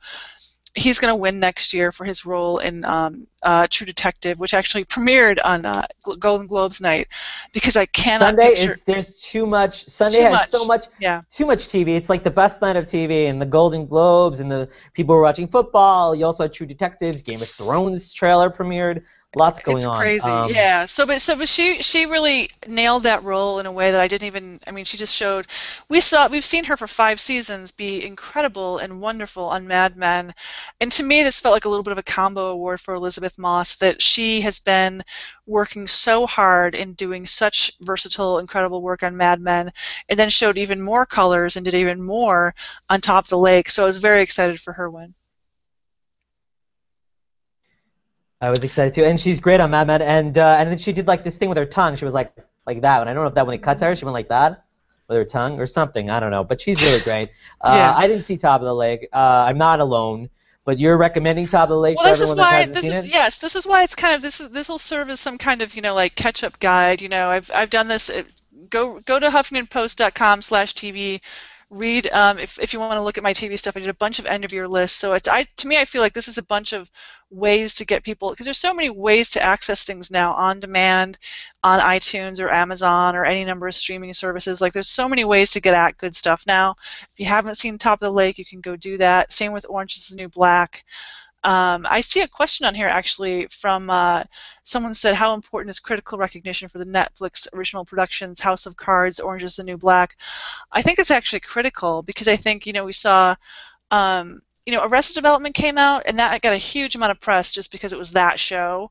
he's going to win next year for his role in um, uh, True Detective, which actually premiered on uh, Golden Globes night, because I cannot. Sunday picture... is there's too much. Sunday too has much. so much. Yeah. Too much TV. It's like the best night of TV, and the Golden Globes, and the people were watching football. You also had True Detectives, Game of Thrones trailer premiered lots going it's on. crazy. Um, yeah. So, but so, but she she really nailed that role in a way that I didn't even. I mean, she just showed. We saw we've seen her for five seasons be incredible and wonderful on Mad Men, and to me, this felt like a little bit of a combo award for Elisabeth Moss. That she has been working so hard and doing such versatile, incredible work on Mad Men, and then showed even more colors and did even more on Top of the Lake. So I was very excited for her win. I was excited too, and she's great on Mad Men, and uh, and then she did like this thing with her tongue. She was like like that, and I don't know if that when it cuts her, she went like that with her tongue or something. I don't know, but she's really great. Uh, yeah. I didn't see Top of the Lake. Uh, I'm not alone, but you're recommending Top of the Lake well, for this is why, this is, it. Yes, this is why it's kind of this is this will serve as some kind of you know like catch-up guide. You know, I've I've done this. Go go to HuffingtonPost.com/tv read um, if, if you want to look at my TV stuff. I did a bunch of end of year lists. So it's I to me I feel like this is a bunch of ways to get people because there's so many ways to access things now on demand on iTunes or Amazon or any number of streaming services. Like there's so many ways to get at good stuff now. If you haven't seen Top of the Lake, you can go do that. Same with Orange is the New Black. Um, I see a question on here actually from uh, someone said, How important is critical recognition for the Netflix original productions, House of Cards, Orange is the New Black? I think it's actually critical because I think, you know, we saw, um, you know, Arrested Development came out and that got a huge amount of press just because it was that show.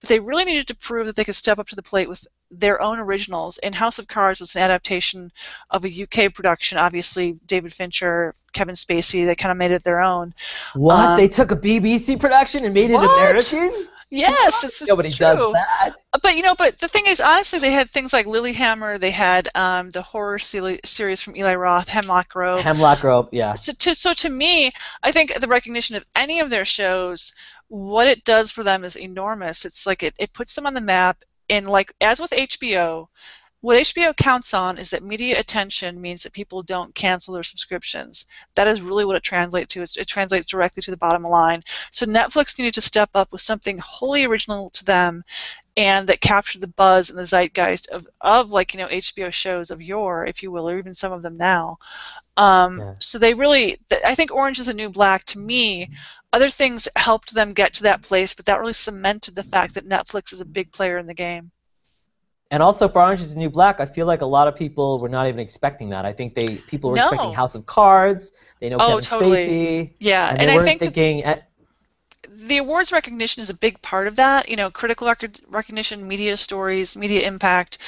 But they really needed to prove that they could step up to the plate with their own originals. And House of Cards was an adaptation of a UK production. Obviously, David Fincher, Kevin Spacey, they kind of made it their own. What? Um, they took a BBC production and made it what? American? Yes, Nobody does that. But you know, but the thing is, honestly, they had things like Lilyhammer. They had um, the horror series from Eli Roth, Hemlock Grove. Hemlock Grove, yeah. So to, so to me, I think the recognition of any of their shows, what it does for them is enormous. It's like it, it puts them on the map. And like as with HBO, what HBO counts on is that media attention means that people don't cancel their subscriptions. That is really what it translates to. It translates directly to the bottom line. So Netflix needed to step up with something wholly original to them and that captured the buzz and the zeitgeist of, of like, you know, HBO shows of yore, if you will, or even some of them now. Um, yeah. So they really, I think Orange is the New Black, to me, other things helped them get to that place, but that really cemented the fact that Netflix is a big player in the game. And also for Orange is the New Black, I feel like a lot of people were not even expecting that. I think they people were no. expecting House of Cards. They know oh, Kevin totally. Spacey. Yeah, and, and I think thinking. That, the awards recognition is a big part of that. You know, critical rec- recognition, media stories, media impact,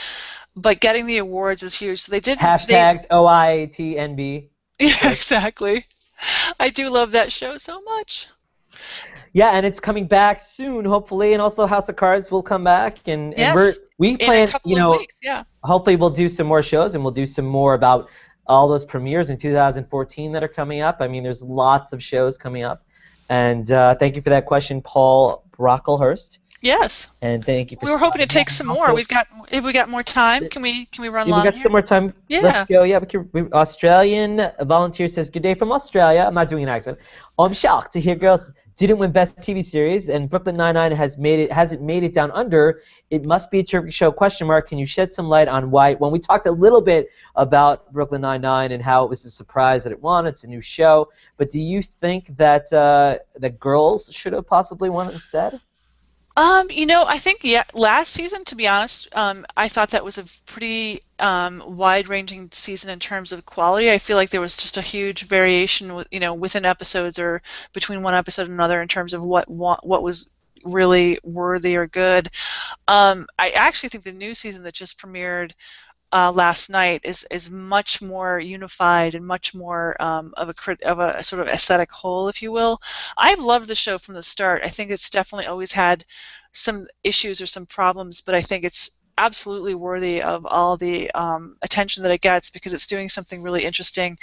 but getting the awards is huge. So they did hashtags OITNB. [LAUGHS] Yeah, exactly. I do love that show so much. Yeah, and it's coming back soon, hopefully, and also House of Cards will come back, and, yes, and we're we plan, you know, weeks, yeah. hopefully we'll do some more shows, and we'll do some more about all those premieres in 2014 that are coming up. I mean, there's lots of shows coming up, and uh, thank you for that question, Paul Brocklehurst. Yes. And thank you. we were hoping to take some more. We've got if we got more time, can we can we run yeah, long? We got here? some more time. Yeah. Let's go. Yeah, we can. We, Australian volunteer says, "Good day from Australia." I'm not doing an accent. I'm shocked to hear girls didn't win Best TV Series, and Brooklyn Nine-Nine has made it hasn't made it down under. It must be a terrific show. Question mark. Can you shed some light on why? When we talked a little bit about Brooklyn Nine-Nine and how it was a surprise that it won, it's a new show. But do you think that uh, the girls should have possibly won instead? Um, you know, I think yeah. Last season, to be honest, um, I thought that was a pretty um, wide-ranging season in terms of quality. I feel like there was just a huge variation, with, you know, within episodes or between one episode and another in terms of what what, what was really worthy or good. Um, I actually think the new season that just premiered uh, last night is is much more unified and much more um, of a crit- of a sort of aesthetic whole, if you will. I've loved the show from the start. I think it's definitely always had some issues or some problems, but I think it's absolutely worthy of all the um, attention that it gets because it's doing something really interesting.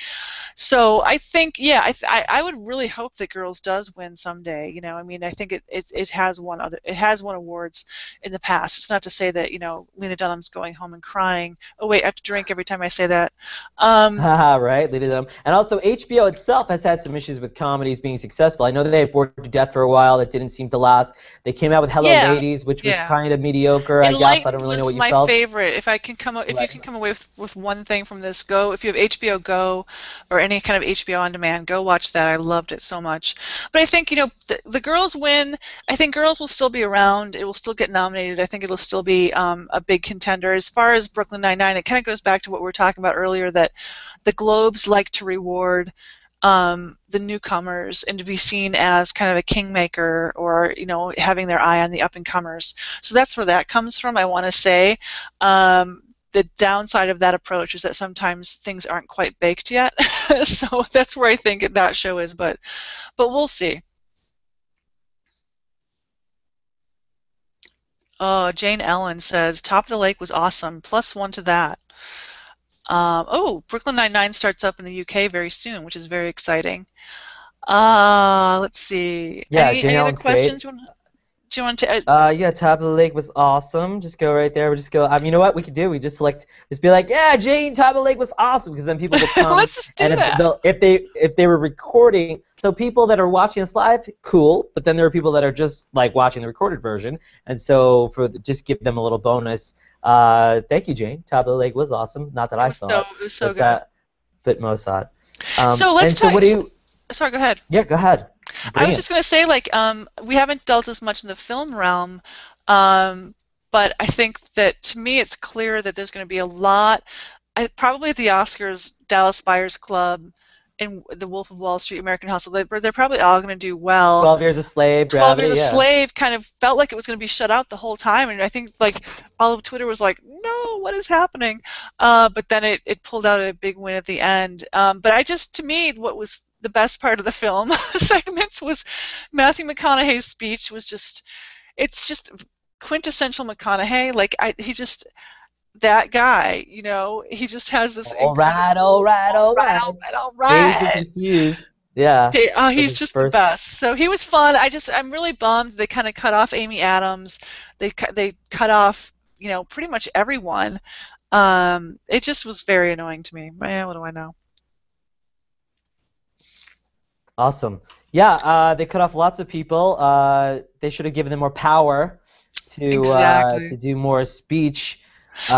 So I think, yeah, I, th- I, I would really hope that Girls does win someday. You know, I mean, I think it, it, it has won other it has won awards in the past. It's not to say that you know Lena Dunham's going home and crying. Oh wait, I have to drink every time I say that. Um, [LAUGHS] right, Lena Dunham. And also HBO itself has had some issues with comedies being successful. I know that they had Bored to Death for a while. That didn't seem to last. They came out with Hello Yeah, Ladies, which was kind of mediocre. I guess I don't really know what you my felt. favorite. If I can come, if you can come away with, with one thing from this, go. If you have HBO Go or any kind of HBO on demand, go watch that. I loved it so much. But I think you know the, the girls win. I think girls will still be around. It will still get nominated. I think it'll still be um, a big contender. As far as Brooklyn Nine Nine, it kind of goes back to what we were talking about earlier that the Globes like to reward um, the newcomers and to be seen as kind of a kingmaker or you know having their eye on the up and comers. So that's where that comes from. I want to say. Um, the downside of that approach is that sometimes things aren't quite baked yet. [LAUGHS] so that's where I think that show is, but but we'll see. Oh, Jane Ellen says Top of the Lake was awesome. Plus one to that. Um, oh, Brooklyn Nine-Nine starts up in the UK very soon, which is very exciting. Uh, let's see. Yeah, any, any other great. questions? Do you want to? Uh, yeah, Top of the Lake was awesome. Just go right there. We just go. Um, you know what we could do? We just select. Just be like, yeah, Jane, Top of the Lake was awesome, because then people will [LAUGHS] come. Let's just do and if, that. they'll- if they if they were recording, so people that are watching us live, cool. But then there are people that are just like watching the recorded version, and so for the, just give them a little bonus. Uh, thank you, Jane. Top of the Lake was awesome. Not that I saw so, it, it was so but, good. uh, but Mo saw it. Um, So let's and so talk- what do you? Sorry, go ahead. Yeah, go ahead. I was it. just going to say, like, um, we haven't dealt as much in the film realm, um, but I think that to me it's clear that there's going to be a lot. I, probably at the Oscars, Dallas Buyers Club, and The Wolf of Wall Street, American Hustle, they, they're probably all going to do well. Twelve Years a Slave. 12 Gravity, Years a yeah. Slave kind of felt like it was going to be shut out the whole time, and I think like all of Twitter was like, "No, what is happening?" Uh, but then it, it pulled out a big win at the end. Um, but I just, to me, what was the best part of the film [LAUGHS] segments was Matthew McConaughey's speech was just, it's just quintessential McConaughey. Like I, he just that guy, you know, he just has this. All right, all right, all right. all right, all and confused. Yeah. Okay, uh, he's just the best. So he was fun. I just I'm really bummed they kind of cut off Amy Adams. They cut they cut off you know pretty much everyone. Um, it just was very annoying to me. Eh, what do I know? Awesome. Yeah, uh, they cut off lots of people. Uh, they should have given them more power to Exactly. uh, to do more speech.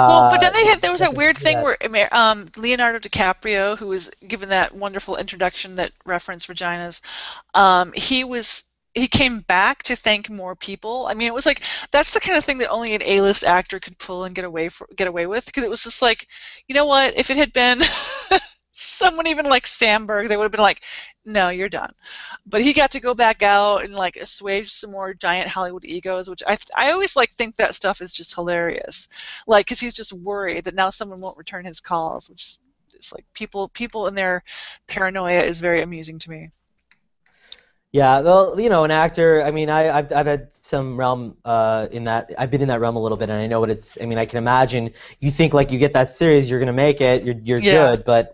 Well, but Uh, then they had there was that weird thing where um, Leonardo DiCaprio, who was given that wonderful introduction that referenced vaginas, um, he was he came back to thank more people. I mean, it was like that's the kind of thing that only an A-list actor could pull and get away for, get away with because it was just like, you know what? If it had been [LAUGHS] someone even like Samberg, they would have been like, no, you're done. But he got to go back out and like assuage some more giant Hollywood egos, which I I always like think that stuff is just hilarious like because he's just worried that now someone won't return his calls which is like people people and their paranoia is very amusing to me Yeah, well, you know, an actor. I mean, I, I've I've had some realm uh, in that. I've been in that realm a little bit, and I know what it's. I mean, I can imagine. You think like you get that series, you're gonna make it, you're you're Yeah. good, but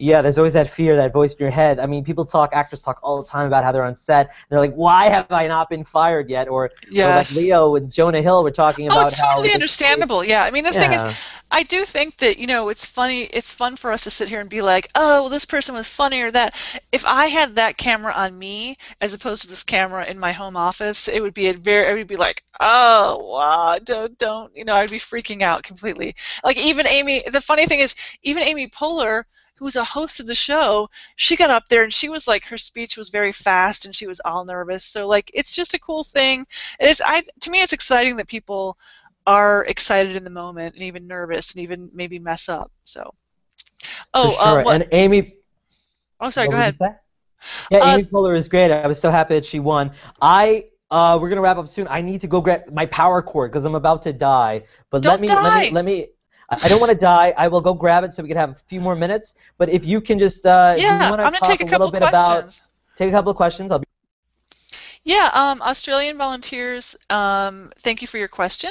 yeah, there's always that fear, that voice in your head. I mean, people talk, actors talk all the time about how they're on set. They're like, why have I not been fired yet? Or, or like Leo and Jonah Hill were talking oh about it's totally they- understandable yeah i mean the thing is i do think that you know it's funny it's fun for us to sit here and be like oh well, this person was funny or that if i had that camera on me as opposed to this camera in my home office it would be a very i would be like oh wow don't don't you know i'd be freaking out completely like even amy the funny thing is even amy poehler who's a host of the show she got up there and she was like her speech was very fast and she was all nervous so like it's just a cool thing it's i to me it's exciting that people are excited in the moment and even nervous and even maybe mess up so oh sure. what, and Amy, oh sorry go ahead? Yeah, Uh, Amy Poehler is great. I was so happy that she won. I uh, we're gonna wrap up soon. I need to go grab my power cord because I'm about to die. But let me let me let me. I don't want to die. I will go grab it so we can have a few more minutes. But if you can just uh, yeah i'm gonna talk take a couple little bit about questions take a couple of questions. I'll be Yeah, um, Australian volunteers, um, thank you for your question.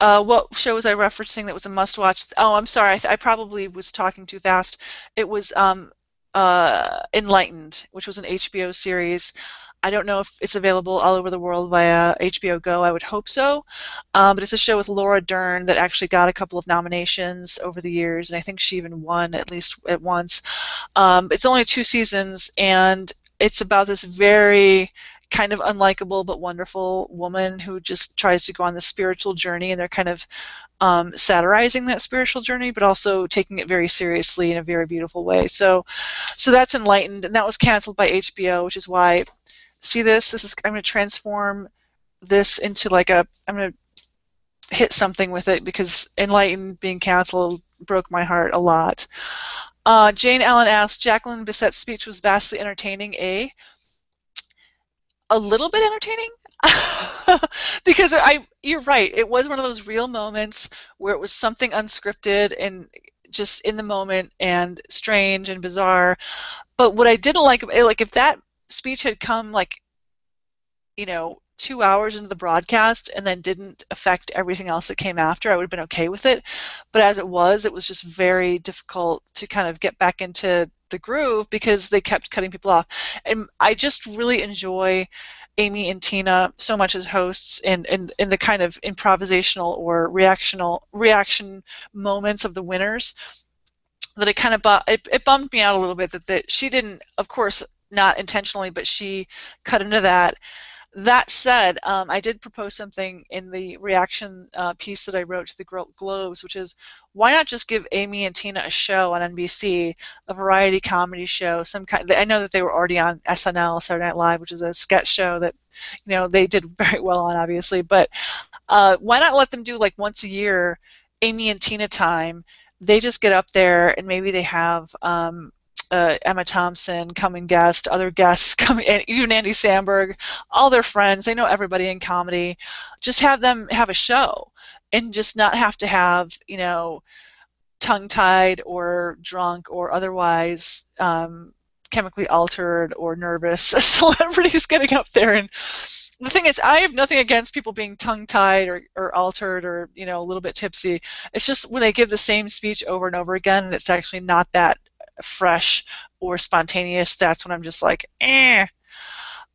Uh, what show was I referencing that was a must watch? Oh, I'm sorry, I, th- I probably was talking too fast. It was um, uh, Enlightened, which was an HBO series. I don't know if it's available all over the world via HBO Go. I would hope so. Um, but it's a show with Laura Dern that actually got a couple of nominations over the years, and I think she even won at least at once. Um, it's only two seasons, and it's about this very kind of unlikable but wonderful woman who just tries to go on this spiritual journey, and they're kind of um, satirizing that spiritual journey, but also taking it very seriously in a very beautiful way. So, so that's enlightened, and that was canceled by HBO, which is why. See this? This is I'm going to transform this into like a I'm going to hit something with it because enlightened being canceled broke my heart a lot. Uh, Jane Allen asked, Jacqueline Bisset's speech was vastly entertaining, A. A little bit entertaining? [LAUGHS] because I, you're right, it was one of those real moments where it was something unscripted and just in the moment and strange and bizarre. But what I didn't like, like if that speech had come like, you know, two hours into the broadcast and then didn't affect everything else that came after, I would have been okay with it. But as it was, it was just very difficult to kind of get back into the groove because they kept cutting people off. And I just really enjoy Amy and Tina so much as hosts and in, the kind of improvisational or reactional reaction moments of the winners that it kind of bu- it, it bummed me out a little bit that, that she didn't of course not intentionally but she cut into that that said, um, I did propose something in the reaction uh, piece that I wrote to the Glo- Globes, which is why not just give Amy and Tina a show on NBC, a variety comedy show, some kind. I know that they were already on SNL, Saturday Night Live, which is a sketch show that, you know, they did [LAUGHS] very well on, obviously. But uh, why not let them do like once a year, Amy and Tina time? They just get up there and maybe they have. Um, uh, Emma Thompson come and guest, other guests [LAUGHS] come, and even Andy Samberg, all their friends. They know everybody in comedy. Just have them have a show, and just not have to have you know, tongue-tied or drunk or otherwise um, chemically altered or nervous [LAUGHS] celebrities getting up there and. The thing is, I have nothing against people being tongue-tied or, or altered or you know a little bit tipsy. It's just when they give the same speech over and over again, and it's actually not that fresh or spontaneous, that's when I'm just like, eh.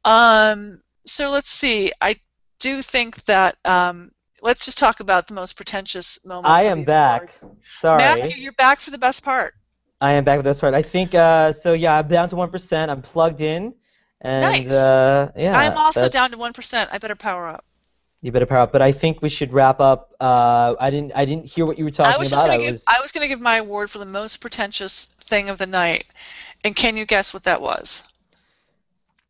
Um, so let's see. I do think that um, let's just talk about the most pretentious moment. I am back. award. Sorry. Matthew, you're back for the best part. I am back for the best part. I think uh, so. Yeah, I'm down to one percent. I'm plugged in, and Nice. uh, yeah. I'm also down to one percent. I better power up. You better power up. But I think we should wrap up. Uh, I didn't. I didn't hear what you were talking I was just gonna I give was. I was gonna give my award for the most pretentious thing of the night, and can you guess what that was?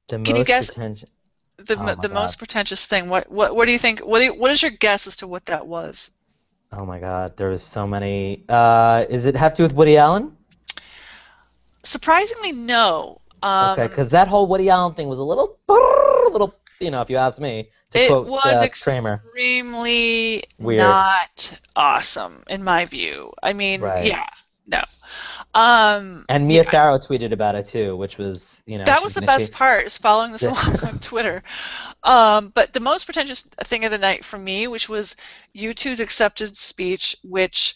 the can you guess- pretentious- The Oh the most pretentious thing. What what what do you think? What do you, what is your guess as to what that was? Oh my God, there was so many. Uh, is it have to do with Woody Allen? Surprisingly, no. Um, Okay, because that whole Woody Allen thing was a little, a little, you know, if you ask me, to It quote was uh, Kramer. extremely Weird. not awesome in my view. I mean, Right. yeah, no. Um, And Mia yeah, Farrow tweeted about it too, which was, you know, that was the best part is following this along [LAUGHS] on Twitter. Um, but the most pretentious thing of the night for me, which was U2's acceptance speech, which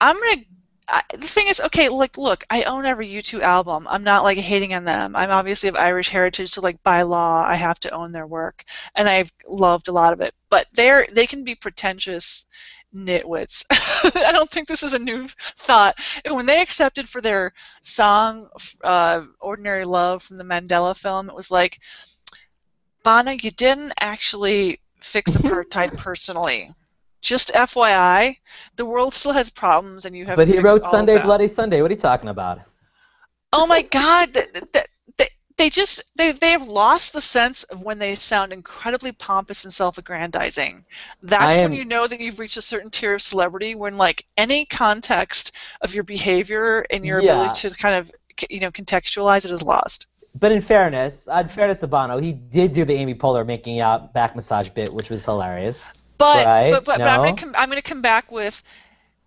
I'm gonna. I, the thing is, okay, like, look, I own every U2 album. I'm not like hating on them. I'm obviously of Irish heritage, so like by law, I have to own their work, and I've loved a lot of it. But they're they can be pretentious nitwits. [LAUGHS] I don't think this is a new thought. And when they accepted for their song uh, "Ordinary Love" from the Mandela film, it was like, Bono, you didn't actually fix apartheid [LAUGHS] personally. Just FYI, the world still has problems, and you have. But he wrote Sunday. Bloody Sunday. What are you talking about? Oh my God! th- th- th- They, just they they have lost the sense of when they sound incredibly pompous and self-aggrandizing. That's I when you know that you've reached a certain tier of celebrity. When like any context of your behavior and your Yeah. ability to kind of you know contextualize it is lost. But in fairness, in fairness to Bono, he did do the Amy Poehler making out back massage bit, which was hilarious. But Right, but but, but I'm gonna come, I'm gonna come back with.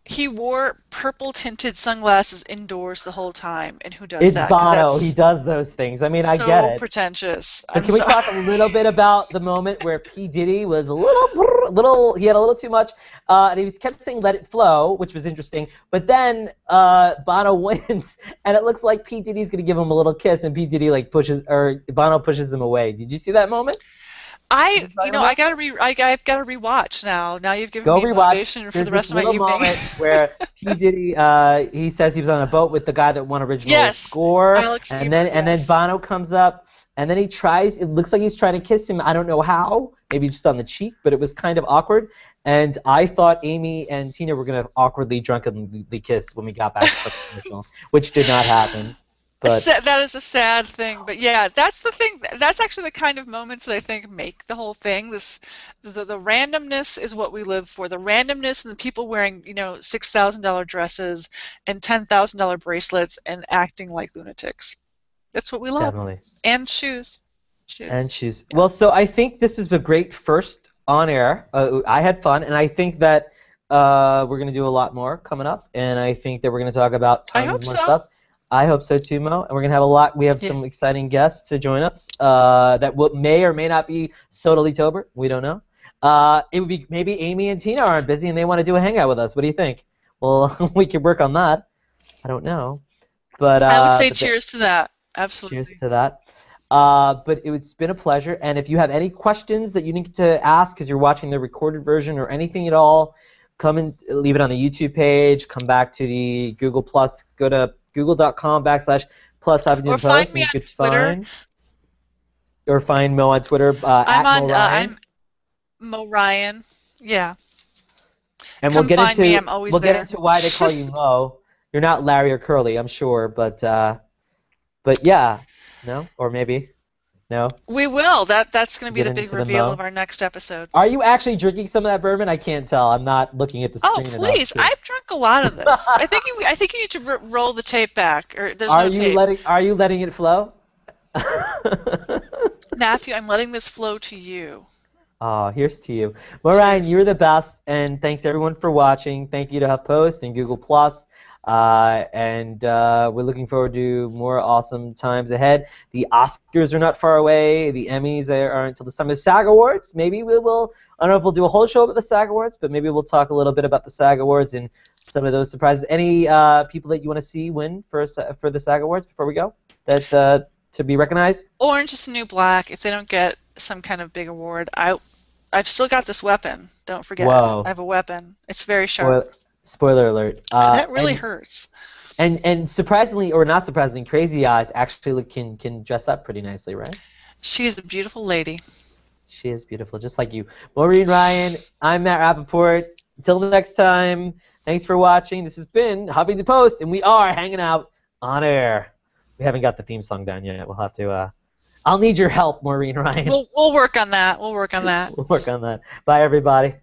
He wore purple tinted sunglasses indoors the whole time, and who does It's that? 'Cause Bono. He does those things. I mean, I get it. So pretentious. But I'm can we talk a [LAUGHS] little bit about the moment where P Diddy was a little, little, he had a little too much, uh, and he was kept saying "Let it flow," which was interesting. But then uh, Bono [LAUGHS] wins, and it looks like P Diddy's gonna give him a little kiss, and P Diddy like pushes, or Bono pushes him away. Did you see that moment? I, you know. I gotta re, I, I've gotta rewatch now. Now you've given Go me rewatch. motivation for the rest this of my little evening. moment [LAUGHS] where P Diddy, uh, he says he was on a boat with the guy that won original Yes, score, Alex and Ebert, then and then yes. Bono comes up, and then he tries. It looks like he's trying to kiss him. I don't know how. Maybe just on the cheek, but it was kind of awkward. And I thought Amy and Tina were gonna awkwardly, drunkenly kiss when we got back to the [LAUGHS] commercial, which did not happen. But that is a sad thing, but yeah, that's the thing. That's actually the kind of moments that I think make the whole thing. This, the, the randomness is what we live for. The randomness and the people wearing, you know, six thousand dollar dresses and ten thousand dollar bracelets and acting like lunatics. That's what we love. definitely. And shoes. Shoes. And she's well. So I think this is a great first on air. Uh, I had fun, and I think that uh, we're gonna do a lot more coming up, and I think that we're gonna talk about I tons hope more so. stuff. I hope so too, Mo. And we're gonna have a lot. We have some [LAUGHS] exciting guests to join us uh, that will, may or may not be totally tober. We don't know. Uh, it would be maybe Amy and Tina aren't busy and they want to do a hangout with us. What do you think? Well, [LAUGHS] we could work on that. I don't know, but uh, I would say cheers to that. Absolutely. Cheers to that. Uh, but it's been a pleasure. And if you have any questions that you need to ask because you're watching the recorded version or anything at all, come and leave it on the YouTube page. Come back to the Google Plus. Go to google.com backslash plus Huffington Or Post. find me you on could Twitter. Find, or find Mo on Twitter. Uh, I'm on. Mo Uh, I'm Mo Ryan. Yeah. and come we'll get find into me, I'm always we'll get into why they call you Mo. You're not Larry or Curly, I'm sure, but uh, but yeah, no, or maybe no. We will. That that's going to be Get the big into the reveal of our next episode. Are you actually drinking some of that bourbon? I can't tell. I'm not looking at the Oh screen. enough please! I've drunk a lot of [LAUGHS] this. I think you. I think you need to r- roll the tape back. Or there's are no you tape. letting Are you letting it flow? [LAUGHS] Matthew, I'm letting this flow to you. Oh, here's to you. Well, Ryan, you're the best, and thanks everyone for watching. Thank you to HuffPost and Google Plus, uh, and uh, we're looking forward to more awesome times ahead. The Oscars are not far away. The Emmys are, are until the summer. The SAG Awards, maybe we will. I don't know if we'll do a whole show about the SAG Awards, but maybe we'll talk a little bit about the SAG Awards and some of those surprises. Any uh, people that you want to see win for for the SAG Awards before we go? That uh, to be recognized. Orange is the New Black. If they don't get some kind of big award, I I've still got this weapon. Don't forget. Whoa. I have a weapon. It's very sharp. Spoiler, spoiler alert. Uh, that really and, hurts. And and surprisingly, or not surprisingly, Crazy Eyes actually can can dress up pretty nicely, right? She's a beautiful lady. She is beautiful, just like you. Maureen Ryan, I'm Matt Rappaport. Until next time, thanks for watching. This has been Huffington Post, and we are hanging out on air. We haven't got the theme song done yet. We'll have to. Uh, I'll need your help, Maureen Ryan. We'll we'll work on that. We'll work on that. [LAUGHS] we'll work on that. Bye, everybody.